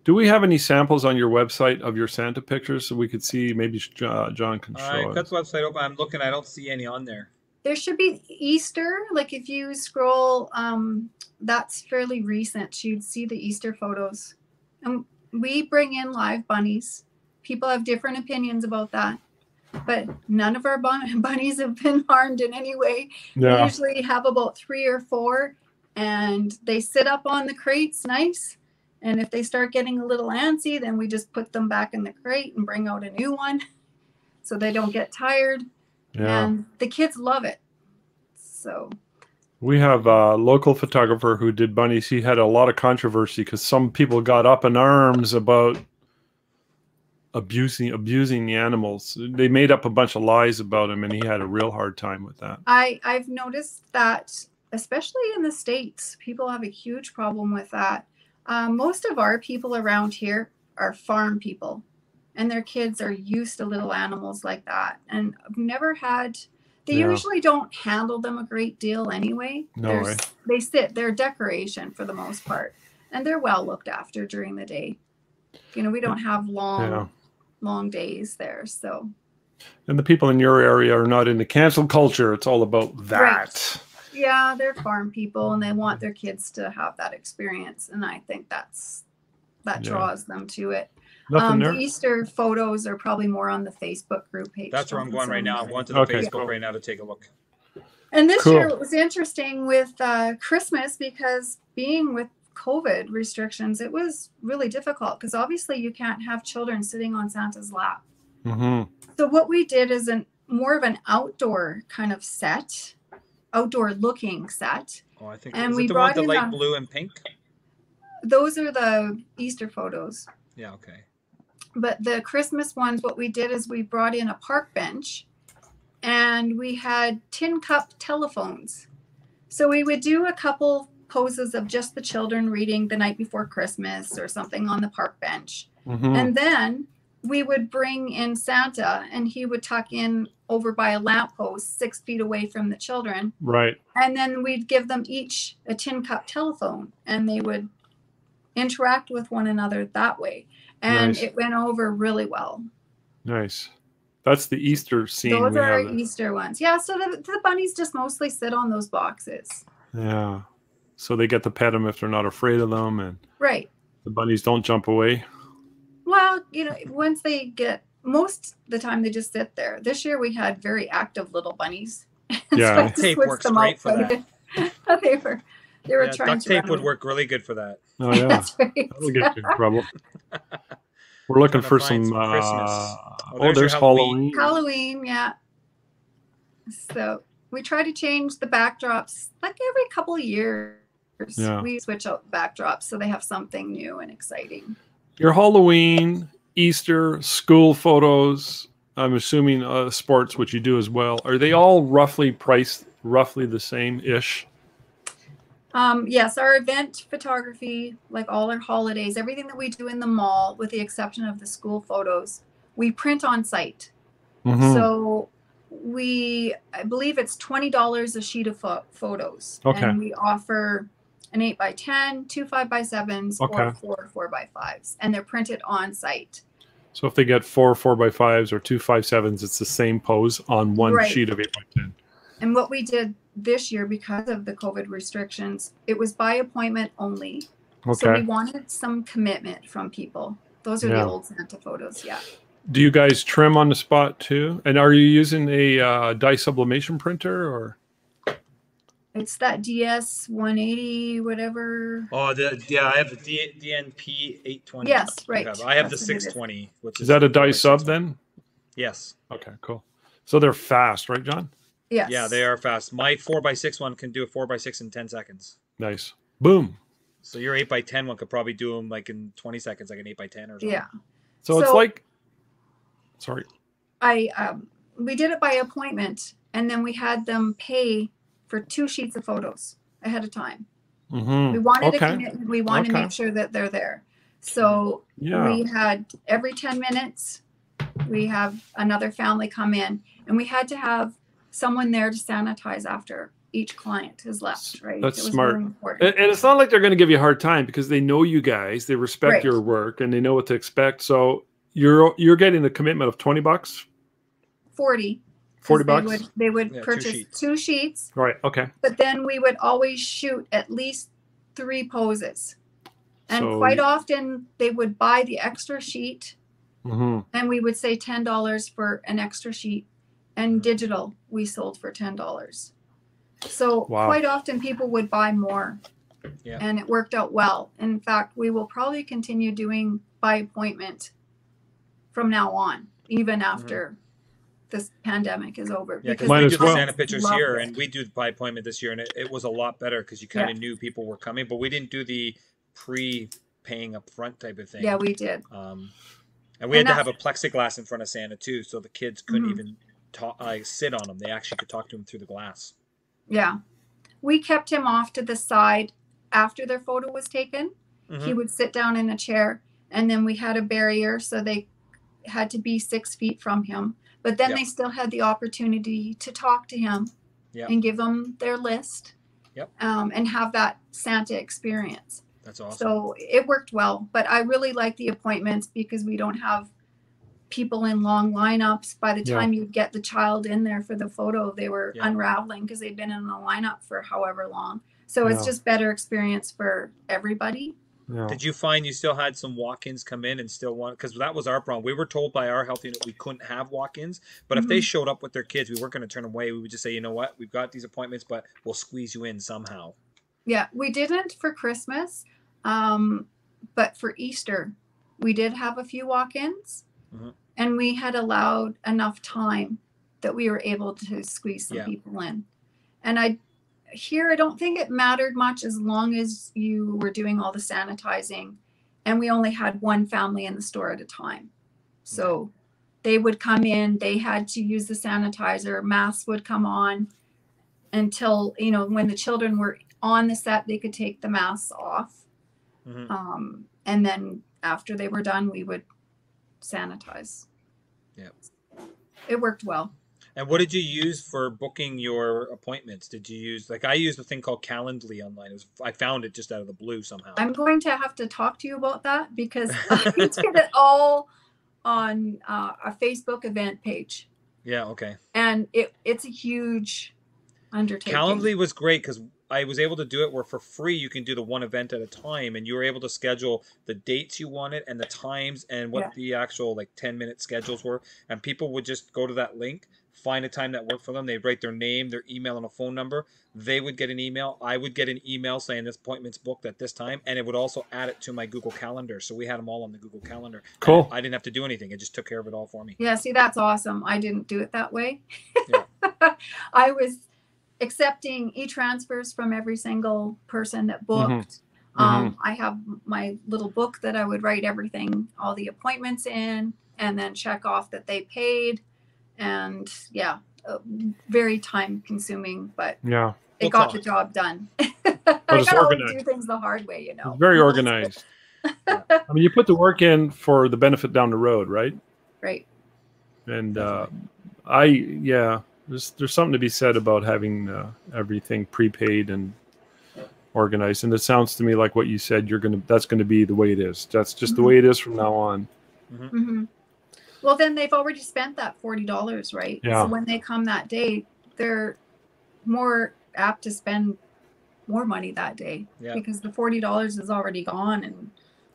Do we have any samples on your website of your Santa pictures so we could see? Maybe uh, John can I show cut us. the website open. I'm looking. I don't see any on there. There should be Easter. Like if you scroll, um, that's fairly recent. You'd see the Easter photos. And we bring in live bunnies. People have different opinions about that, but none of our bun- bunnies have been harmed in any way. We Yeah, usually have about three or four, and they sit up on the crates nice. And if they start getting a little antsy, then we just put them back in the crate and bring out a new one so they don't get tired. yeah. And the kids love it. So, We have a local photographer who did bunnies. He had a lot of controversy because some people got up in arms about abusing abusing the animals. They made up a bunch of lies about him, and he had a real hard time with that. I, I've noticed that, especially in the States, people have a huge problem with that. Um, most of our people around here are farm people, and their kids are used to little animals like that. And I've never had, they Yeah. usually don't handle them a great deal anyway. No They're way. They sit, they're decoration for the most part, and they're well looked after during the day. You know, we don't have long, Yeah. long days there. So, And the people in your area are not into cancel culture. It's all about that. Yeah, they're farm people and they want their kids to have that experience. And I think that's that Yeah. draws them to it. Um, the Easter photos are probably more on the Facebook group page. That's where I'm going right now. I'm going to the Okay, Facebook cool. right now to take a look. And this Cool. year it was interesting with uh, Christmas because being with COVID restrictions, it was really difficult because obviously you can't have children sitting on Santa's lap. hmm So what we did is an more of an outdoor kind of set, outdoor looking set. Oh, I think And is we it the brought one the light a- blue and pink? Those are the Easter photos. Yeah. Okay. but the Christmas ones, what we did is we brought in a park bench and we had tin cup telephones. So we would do a couple poses of just the children reading the night before Christmas or something on the park bench. hmm And then we would bring in Santa and he would tuck in over by a lamppost six feet away from the children. Right. And then we'd give them each a tin cup telephone and they would interact with one another that way. And Nice. it went over really well. Nice. That's the Easter scene Those we are our. Easter ones. Yeah, so the, the bunnies just mostly sit on those boxes. Yeah. So they get to pet them if they're not afraid of them, and Right. the bunnies don't jump away. Well, you know, once they get most the time they just sit there. This year we had very active little bunnies. Yeah. I tape switched works them great out for quite a bit. they were Yeah, trying duct to tape would away. work really good for that. Oh yeah, That's right. that'll get you in trouble. We're looking for some. some Uh, Oh, oh, there's your there's Halloween. Halloween. Halloween, yeah. So we try to change the backdrops like every couple of years. Yeah. We switch out backdrops so they have something new and exciting. Your Halloween, Easter, school photos. I'm assuming uh, sports, which you do as well. Are they all roughly priced, roughly the same ish? Um, yes, our event photography, like all our holidays, everything that we do in the mall, with the exception of the school photos, we print on site. Mhm. So we, I believe it's twenty dollars a sheet of pho- photos, Okay. and we offer an eight by 10, two five by sevens, or four four by fives, and they're printed on site. So if they get four four by fives or two five sevens, it's the same pose on one Right. sheet of eight by ten. And what we did this year because of the COVID restrictions, it was by appointment only. Okay. So we wanted some commitment from people. Those are Yeah. the old Santa photos, yeah. Do you guys trim on the spot too? And are you using a uh, dye sublimation printer or? It's that DS 180, whatever. Oh, the yeah, I have the D, DNP 820. Yes, right. I have, I have the That's what it is. 620, which Is that a dye sub then? Yes. Okay, cool. So they're fast, right, John? Yes. Yeah, they are fast. My 4x6 one can do a 4x6 in 10 seconds. Nice. Boom. So your 8x10 one could probably do them like in 20 seconds, like an 8x10 or something. Yeah. So, it's like, sorry. I um, we did it by appointment, and then we had them pay for two sheets of photos ahead of time. hmm We wanted a commitment. We want to make sure that they're there. So Yeah. we had every 10 minutes, we have another family come in, and we had to have someone there to sanitize after each client has left. Right. That's It was smart. And, and it's not like they're going to give you a hard time because they know you guys, they respect Right. your work, and they know what to expect. So you're you're getting the commitment of twenty bucks, 40. 'Cause 40 they bucks? Would, they would Yeah, two purchase sheets. two sheets right? Okay. but then we would always shoot at least three poses. And So- quite often they would buy the extra sheet hmm and we would say $10 for an extra sheet. And digital we sold for $10. So Wow. quite often people would buy more. Yeah. And it worked out well. In fact, we will probably continue doing by appointment from now on, even after this pandemic is over. Yeah, because we as do the well. Santa pictures Love here, it. and we do the by appointment this year, and it, it was a lot better because you kind of knew people were coming, but we didn't do the pre-paying up front type of thing. Yeah, we did. Um, and we And had to have a plexiglass in front of Santa too, so the kids couldn't Mhm. even talk, uh, sit on him. They actually could talk to him through the glass. Yeah. We kept him off to the side after their photo was taken. He Mhm. would sit down in a chair, and then we had a barrier so they had to be six feet from him. But then Yep. they still had the opportunity to talk to him Yep. and give them their list Yep. um, and have that Santa experience. That's awesome. So it worked well. But I really like the appointments because we don't have people in long lineups. By the Yeah. time you get the child in there for the photo, they were Yeah. unraveling because they'd been in the lineup for however long. So it's just better experience for everybody. Yeah. Did you find you still had some walk-ins come in and still want? Because that was our problem. We were told by our health unit we couldn't have walk-ins, but if they Mhm. showed up with their kids, we weren't going to turn them away. We would just say, you know what, we've got these appointments, but we'll squeeze you in somehow. Yeah, we didn't for Christmas, um, but for Easter, we did have a few walk-ins, Mhm. and we had allowed enough time that we were able to squeeze some Yeah. people in. And I here I don't think it mattered much as long as you were doing all the sanitizing, and we only had one family in the store at a time, so they would come in. They had to use the sanitizer. Masks would come on until you know when the children were on the set they could take the masks off Mhm. um, and then after they were done we would sanitize Yep. it worked well And what did you use for booking your appointments? Did you use like I used a thing called Calendly online? It was, I found it just out of the blue somehow. i'm going to have to talk to you about that because i did it all on uh, a facebook event page yeah, okay. and it it's a huge undertaking Calendly was great because I was able to do it where for free you can do the one event at a time, and you were able to schedule the dates you wanted and the times and what Yeah. the actual like ten minute schedules were. And people would just go to that link, find a time that worked for them. They'd write their name, their email, and a phone number. They would get an email. I would get an email saying this appointment's booked at this time, and it would also add it to my Google Calendar. So we had them all on the Google Calendar. And Cool. I didn't have to do anything; it just took care of it all for me. Yeah, see, that's awesome. I didn't do it that way. Yeah. I was accepting e transfers from every single person that booked. Um, I have my little book that I would write everything, all the appointments in, and then check off that they paid. And yeah, uh, very time consuming, but Yeah. it Well, got cool. the job done. I it's gotta organized. do things the hard way, you know. It's very organized. I mean, you put the work in for the benefit down the road, right? Right. And uh, I, yeah, there's there's something to be said about having uh, everything prepaid and organized. And it sounds to me like what you said. You're gonna that's gonna be the way it is. That's just the Mhm. way it is from now on. hmm Well, then they've already spent that forty dollars, right? Yeah. So when they come that day, they're more apt to spend more money that day Yeah. because the forty dollars is already gone, and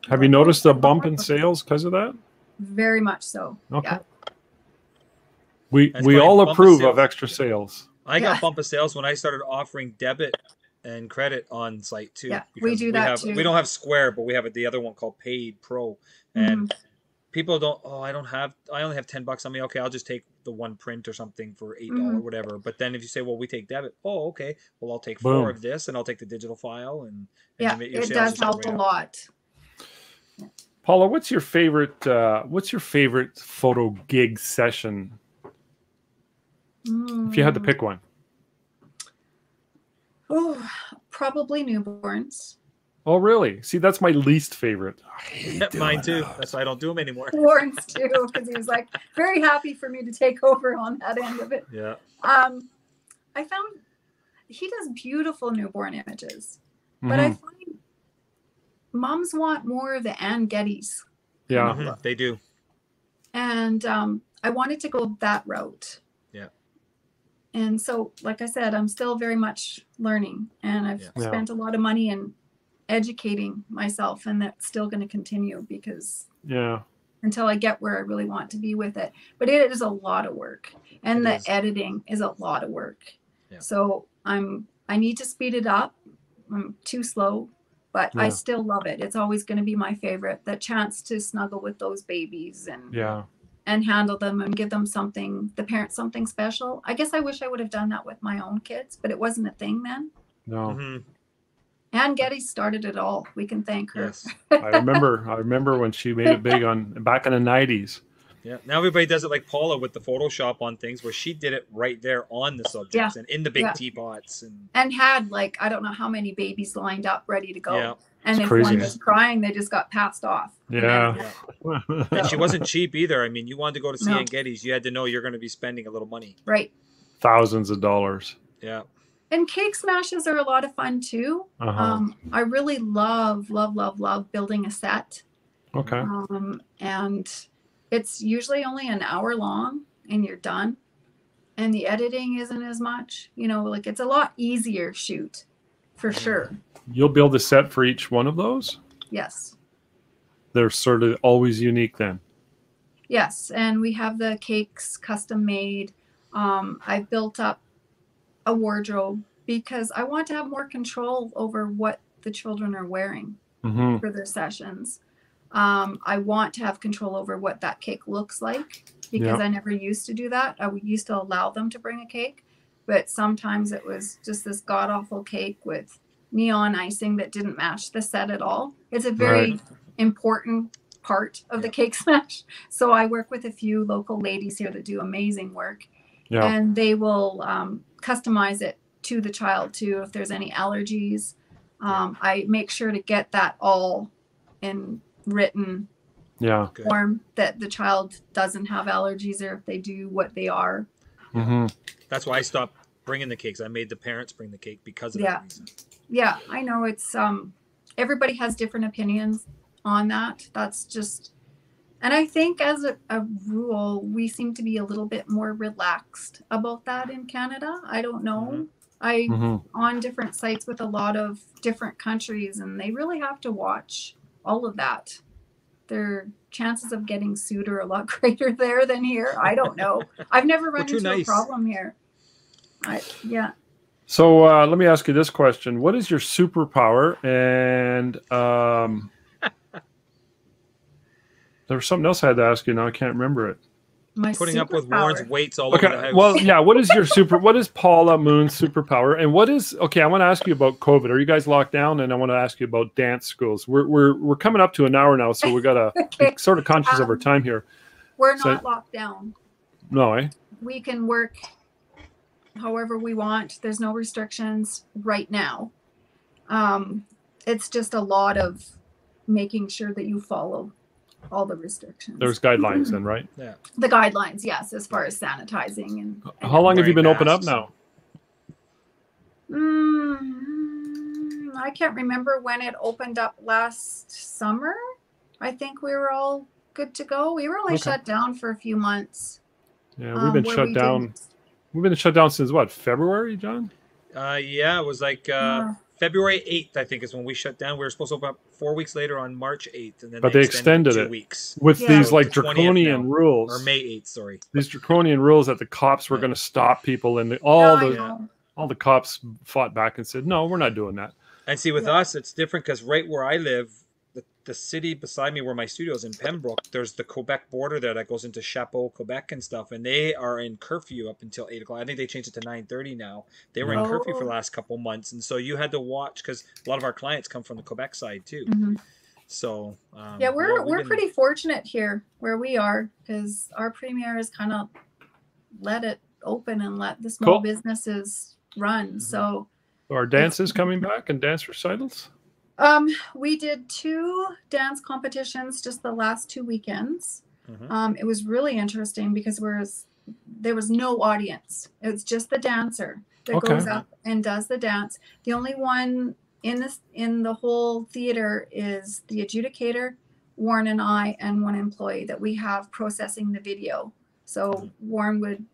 Have you noticed a bump in sales because of that? very much so. Okay. Yeah. We That's we all approve of sales. extra sales. I Yeah. got bump of sales when I started offering debit and credit on site too. Yeah, we because do that have, too. We don't have Square, but we have the other one called Paid Pro, and mm-hmm. People don't. Oh, I don't have. I only have ten bucks on me. Okay, I'll just take the one print or something for eight dollars, Mhm. whatever. But then if you say, well, we take debit. Oh, okay. Well, I'll take Boom. four of this, and I'll take the digital file, and, and Yeah, you make- your it does help a right up. lot. Paula, what's your favorite? Uh, what's your favorite photo gig session? If you had to Mm. pick one, Oh, probably newborns. Oh really? See, that's my least favorite. I hate Mine too. that. That's why I don't do them anymore. Newborns too, because he was like very happy for me to take over on that end of it. Yeah. Um, I found he does beautiful newborn images, but I Mhm. find moms want more of the Anne Geddes, yeah, Mhm, They do. and um, I wanted to go that route. Yeah. And so, like I said, I'm still very much learning, and I've Yeah. Yeah. spent a lot of money in educating myself, and that's still going to continue because yeah, until I get where I really want to be with it. But it is a lot of work, and It the is. editing is a lot of work. Yeah. So I'm I need to speed it up. I'm too slow, but Yeah. I still love it. It's always going to be my favorite. The chance to snuggle with those babies and yeah. and handle them and give them something, the parents something special. I guess I wish I would have done that with my own kids, but it wasn't a thing then. No, Mhm, Anne Geddes started it all. We can thank her. Yes. I remember. I remember when she made it big on back in the nineties. Yeah. Now everybody does it like Paula with the Photoshop on things, where she did it right there on the subjects and in the big Yeah. teapots and And had like I don't know how many babies lined up ready to go. yeah. And It's if crazy. one was crying, they just got passed off. And Yeah. And she wasn't cheap either. I mean, you wanted to go to see No. Geddes, you had to know you're going to be spending a little money. Right. Thousands of dollars. Yeah. And cake smashes are a lot of fun too. Uh-huh. Um, I really love, love, love, love building a set. okay. Um, and it's usually only an hour long and you're done. And the editing isn't as much, you know, like it's a lot easier shoot for Mhm. sure. You'll build a set for each one of those. Yes. They're sort of always unique then. Yes, and we have the cakes custom made. Um, I've built up a wardrobe because I want to have more control over what the children are wearing hmm for their sessions. Um, I want to have control over what that cake looks like because. I never used to do that. I used to allow them to bring a cake, but sometimes it was just this god awful cake with neon icing that didn't match the set at all. It's a very Right. important part of the cake smash. So I work with a few local ladies here that do amazing work, Yeah. and they will um, customize it to the child too if there's any allergies. Um, I make sure to get that all in written yeah. Good. form that the child doesn't have allergies or if they do what they are. hmm That's why I stopped bringing the cakes. I made the parents bring the cake because of Yeah. that reason. Yeah, I know it's um everybody has different opinions on that. That's just and I think as a, a rule, we seem to be a little bit more relaxed about that in Canada. I don't know. Mhm. I hmm on different sites with a lot of different countries and they really have to watch all of that. Their chances of getting sued are a lot greater there than here. I don't know. I've never run into nice. a problem here. I yeah. So uh, let me ask you this question: What is your superpower? And um, there was something else I had to ask you. Now I can't remember it. My Putting up with Warren's weights all over the Okay. house. Well, yeah. What is your super? What is Paula Moon's superpower? And what is okay? I want to ask you about COVID. Are you guys locked down? And I want to ask you about dance schools. We're we're we're coming up to an hour now, so we gotta be sort of conscious of our Um, time here. We're So- not locked down. No, eh? We can work however we want. There's no restrictions right now. Um, it's just a lot of making sure that you follow all the restrictions. There's guidelines then, right? Yeah. The guidelines, yes, as far as sanitizing and. and How long have you Wearing been open up now? Mm, I can't remember when it opened up last summer. I think we were all good to go. We were only Okay. shut down for a few months. Yeah, we've um, been where shut we down. didn't- We've been shut down since what? February, John? Uh, yeah, it was like uh, Yeah. February 8th, I think, is when we shut down. We were supposed to open up four weeks later on March 8th, and then But they extended two it. weeks with Yeah. these like The draconian now. rules. or May 8th. Sorry. These draconian rules that the cops were Right. going to stop people, and the, all No, the know. all the cops fought back and said, "No, we're not doing that." And see, with Yeah. us, it's different because right where I live, the, the city beside me where my studio is in Pembroke, there's the Quebec border there that goes into Chapeau, Quebec, and stuff, and they are in curfew up until eight o'clock. I think they changed it to nine thirty now. They were in Oh. curfew for the last couple months, and so you had to watch because a lot of our clients come from the Quebec side too. Mhm. So um, yeah, we're we've we're been- pretty fortunate here where we are because our premier has kind of let it open and let the small Cool. businesses run. Mhm. So Are dances coming back and dance recitals? Um, we did two dance competitions just the last two weekends. Mhm. Um, it was really interesting because whereas there was no audience, it's just the dancer that Okay. goes up and does the dance. The only one in this in the whole theater is the adjudicator, Warren and I, and one employee that we have processing the video. So Mhm. Warren would,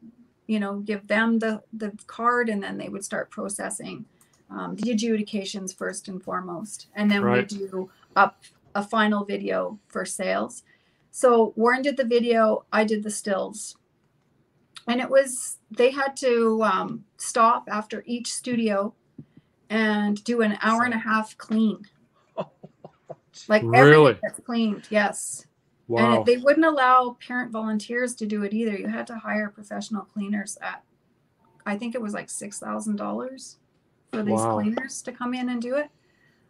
you know, give them the the card, and then they would start processing um, the adjudications first and foremost, and then Right. we do up a final video for sales. So Warren did the video, I did the stills. And it was, they had to um, stop after each studio and do an hour and a half clean. Like Really? everything that's cleaned, yes. Wow. And they wouldn't allow parent volunteers to do it either. You had to hire professional cleaners at, I think it was like $6,000 for these Wow. cleaners to come in and do it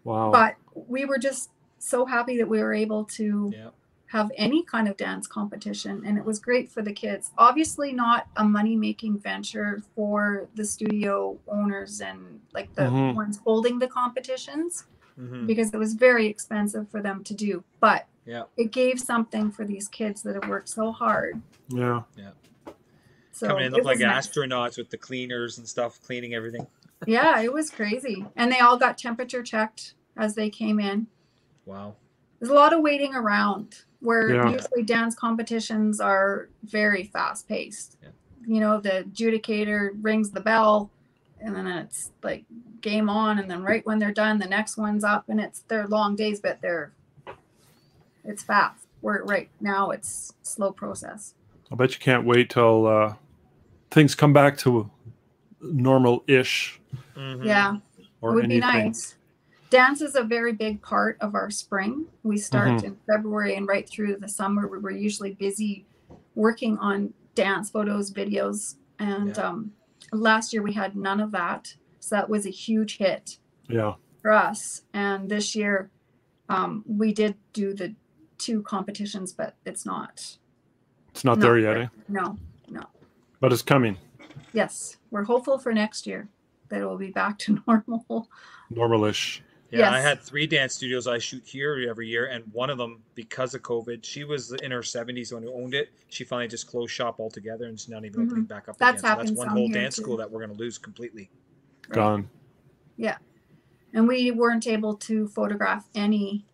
wow. but we were just so happy that we were able to Yeah. have any kind of dance competition and it was great for the kids obviously not a money making venture for the studio owners and like the Mhm. ones holding the competitions Mhm. because it was very expensive for them to do but Yeah. it gave something for these kids that have worked so hard yeah. so Coming in look like nice. astronauts with the cleaners and stuff, cleaning everything. Yeah it was crazy and they all got temperature checked as they came in Wow. there's a lot of waiting around where Yeah. usually dance competitions are very fast paced. Yeah. You know, the adjudicator rings the bell and then it's like game on and then right when they're done the next one's up and it's they're long days but they're it's fast. We're right now it's slow process. I bet you can't wait till uh, things come back to normal-ish Mhm. Yeah. or it would anything. be nice. Dance is a very big part of our spring. We start Mhm. in February and right through the summer. We were usually busy working on dance photos, videos, and Yeah. um, last year we had none of that, so that was a huge hit Yeah. for us. And this year, um, we did do the two competitions, but it's not. It's not not there yet, eh? No, but it's coming. yes, we're hopeful for next year that it will be back to normal. Normal-ish. Yeah, I had three dance studios I shoot here every year, and one of them, because of COVID, she was in her 70s when we owned it. She finally just closed shop altogether, and she's not even opening back up Mm-hmm. That's again. So that's one whole dance too. school that we're going to lose completely. Right. Gone. Yeah, and we weren't able to photograph any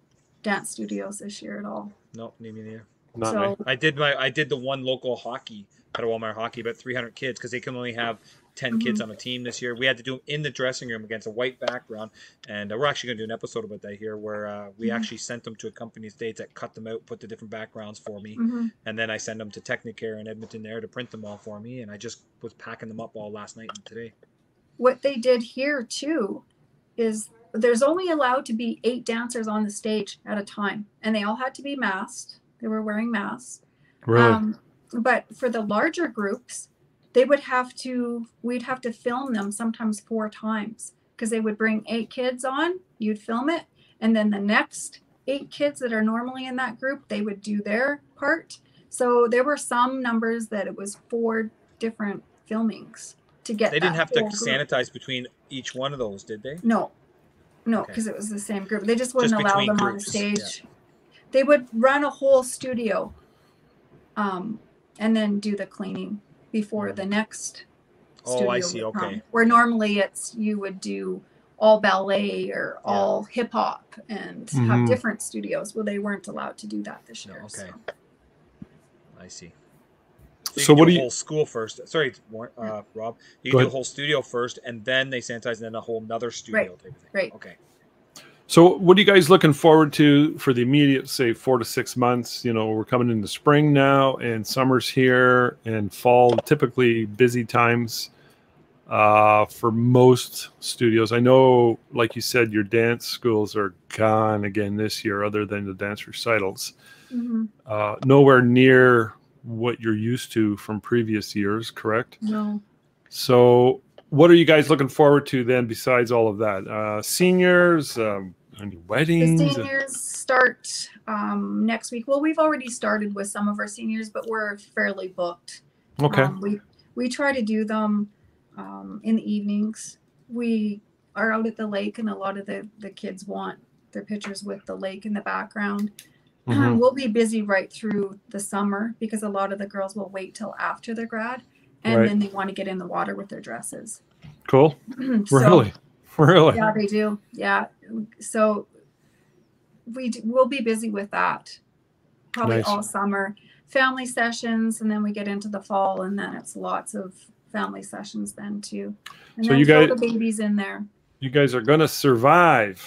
dance studios this year at all. Nope, me neither. Not so me. I did my I did the one local hockey, at a Walmart hockey, about 300 kids because they can only have 10 kids Mm-hmm. on a team this year. We had to do them in the dressing room against a white background, and uh, we're actually going to do an episode about that here, where uh, we Mhm. actually sent them to a company states that cut them out, put the different backgrounds for me, Mhm. and then I send them to Technicare in Edmonton there to print them all for me, and I just was packing them up all last night and today. what they did here too is there's only allowed to be eight dancers on the stage at a time and they all had to be masked they were wearing masks Really? um, but for the larger groups they would have to we'd have to film them sometimes four times because they would bring eight kids on you'd film it and then the next eight kids that are normally in that group they would do their part so there were some numbers that it was four different filmings to get They didn't have to group. sanitize between each one of those, did they? No, no, Okay. because it was the same group. They just wouldn't Just allow between them on the groups, stage. They would run a whole studio, um, and then do the cleaning before the next. Oh, studio I see, would come. okay. Where normally it's you would do all ballet or Yeah. all hip hop and Mhm. have different studios. Well, they weren't allowed to do that this No, year. okay. so. I see. So, you So can what do do a you- whole school first. Sorry, uh, Rob. You Go can do a whole studio first, and then they sanitize, and then a whole another studio Right, type of thing. right. Okay. So, what are you guys looking forward to for the immediate, say, four to six months? You know, we're coming into spring now, and summer's here, and fall typically busy times uh, for most studios. I know, like you said, your dance schools are gone again this year, other than the dance recitals. Mhm. Uh, nowhere near what you're used to from previous years, correct? No. So, what are you guys looking forward to then, besides all of that? Uh, seniors, um, any The weddings? seniors start um, next week. Well, we've already started with some of our seniors, but we're fairly booked. Okay. Um, we we try to do them um, in the evenings. We are out at the lake, and a lot of the the kids want their pictures with the lake in the background. Mhm. we'll be busy right through the summer because a lot of the girls will wait till after their grad, and Right. then they want to get in the water with their dresses. Cool. So- Really? Really? yeah, they do. Yeah. So we d- we'll be busy with that probably Nice. all summer. Family sessions, and then we get into the fall, and then it's lots of family sessions then too. And So then you throw guys- the babies in there. You guys are going to survive.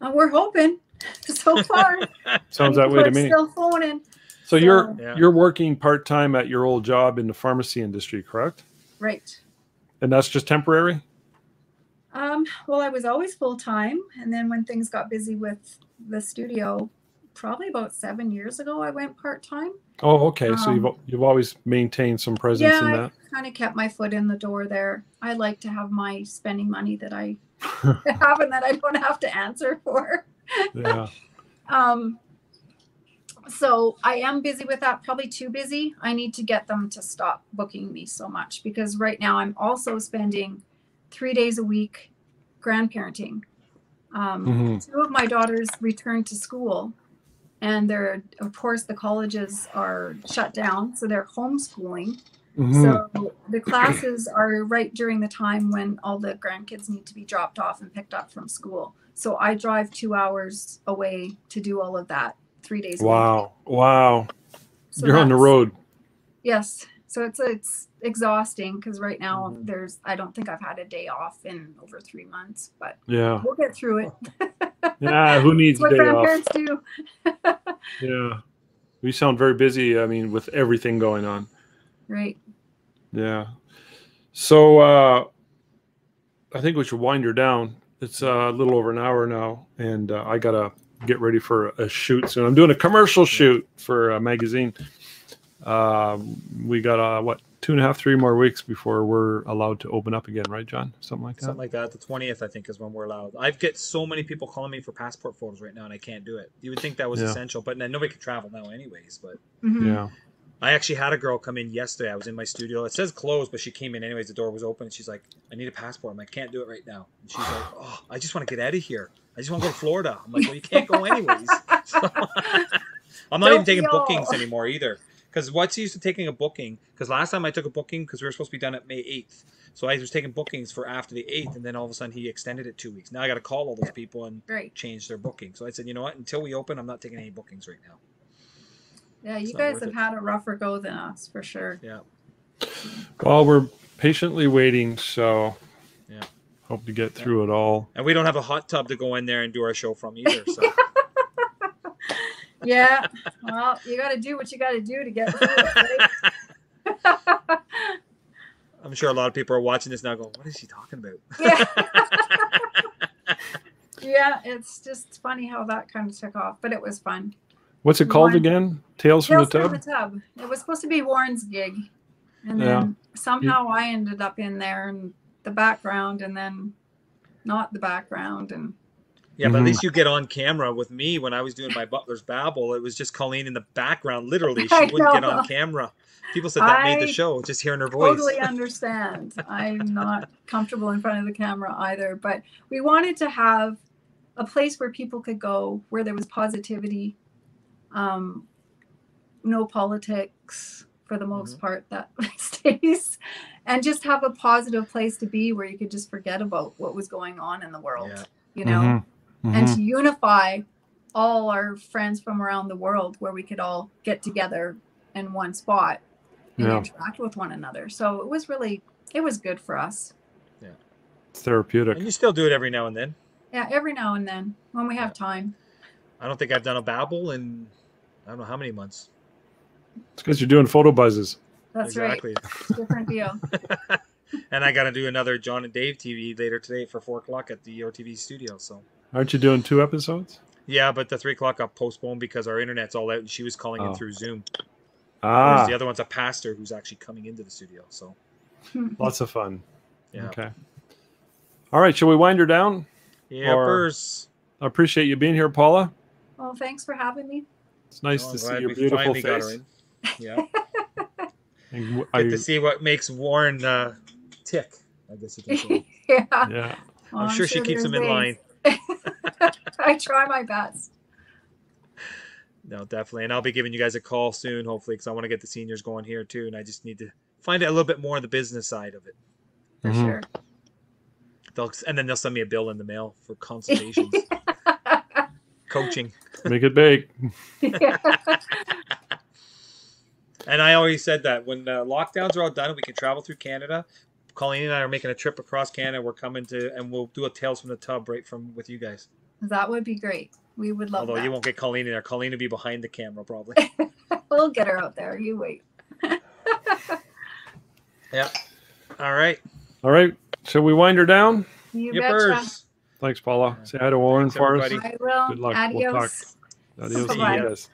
Uh, we're hoping. So far, Sounds that way to people me. Still phoning. So you're Yeah. you're working part time at your old job in the pharmacy industry, correct? Right. And that's just temporary. Um, well, I was always full time, and then when things got busy with the studio, probably about seven years ago, I went part time. Oh, okay. so you've Um, you've always maintained some presence yeah, in I that. kind of kept my foot in the door there. I like to have my spending money that I have and that I don't have to answer for. yeah. Um, so I am busy with that, probably too busy. I need to get them to stop booking me so much because right now I'm also spending three days a week grandparenting. Um, Mhm. Two of my daughters returned to school, and they're, of course, the colleges are shut down, so they're homeschooling. Mhm. So the classes are right during the time when all the grandkids need to be dropped off and picked up from school. So I drive two hours away to do all of that three days. a week. wow. Wow. So you're on the road. Yes. So it's it's exhausting because right now Mhm. there's I don't think I've had a day off in over three months, but Yeah. we'll get through it. Yeah. Who needs That's a what day off? do. Yeah. We sound very busy. I mean, with everything going on. Right. Yeah. So uh, I think we should wind her down. It's uh, a little over an hour now, and uh, I gotta get ready for a shoot soon. I'm doing a commercial shoot for a magazine. Um, we got uh, what two and a half, three more weeks before we're allowed to open up again, right, John? Something like that. Something like that. The twentieth, I think, is when we're allowed. I've get so many people calling me for passport photos right now, and I can't do it. You would think that was Yeah. essential, but then nobody can travel now, anyways. But Mhm. Yeah. I actually had a girl come in yesterday. I was in my studio. It says closed, but she came in anyways. The door was open. And she's like, "I need a passport." I'm like, "Can't do it right now." And she's like, "Oh, I just want to get out of here. I just want to go to Florida." I'm like, "Well, you can't go anyways." So, I'm not Don't even taking we all? bookings anymore either. Because what's used to taking a booking? Because last time I took a booking because we were supposed to be done at May 8th, so I was taking bookings for after the 8th, and then all of a sudden he extended it two weeks. Now I got to call all those people and Right. change their booking. So I said, you know what? Until we open, I'm not taking any bookings right now. Yeah, you guys have it. had a rougher go than us for sure. Yeah. Well, we're patiently waiting, so Yeah. hope to get through it all. And we don't have a hot tub to go in there and do our show from either. So Yeah. well, you got to do what you got to do to get through it. Right? I'm sure a lot of people are watching this now going, what is she talking about? yeah. yeah, it's just funny how that kind of took off, but it was fun. What's it called One- again? Tales from Tales the from Tub. the Tub. It was supposed to be Warren's gig, and Yeah. then somehow I ended up in there in the background, and then not the background, and Yeah, but at Mhm. least you get on camera with me when I was doing my Butler's Babble. It was just Colleen in the background, literally. She I wouldn't get on camera. People said that made the show, just hearing her voice. totally understand. I'm not comfortable in front of the camera either, but we wanted to have a place where people could go where there was positivity, um, no politics for the most Mm-hmm. part that stays, and just have a positive place to be where you could just forget about what was going on in the world, Yeah. you know, Mhm. and to unify all our friends from around the world where we could all get together in one spot and Yeah. interact with one another. So it was really, it was good for us. It's therapeutic. And you still do it every now and then. Yeah, every now and then when we have time. I don't think I've done a babble in I don't know how many months. It's because you're doing photo buzzes. That's exactly. right. It's a different deal. and I got to do another John and Dave TV later today for four o'clock at the Your studio. So Aren't you doing two episodes? yeah, but the three o'clock got postponed because our internet's all out, and she was calling Oh. in through Zoom. Ah, Whereas the other one's a pastor who's actually coming into the studio. So lots of fun. yeah, Okay. All right, shall we wind her down? yeah. Or- I appreciate you being here, Paula. well, thanks for having me. It's nice Oh, to see glad your beautiful finally got her face. in. Yeah, And w- get I- to see what makes Warren uh, tick. I guess you can say. yeah. yeah. Well, I'm, sure she keeps him in line. Days. I try my best. No, definitely. And I'll be giving you guys a call soon, hopefully, because I want to get the seniors going here too. And I just need to find out a little bit more on the business side of it. For Mhm. sure. They'll, and then they'll send me a bill in the mail for consultations, coaching. Make it big. And I always said that when the lockdowns are all done, we can travel through Canada. Colleen and I are making a trip across Canada. We're coming to, and we'll do a Tales from the Tub right from with you guys. that would be great. We would love Although that. you won't get Colleen in there. Colleen will be behind the camera probably. We'll get her out there. You wait. yeah. All right. All right. Shall we wind her down? You betcha. Thanks, Paula. Say hi to Warren Thanks, for us. everybody. I will. Good luck. We'll Adios. talk. Adios, Bye-bye. amigas.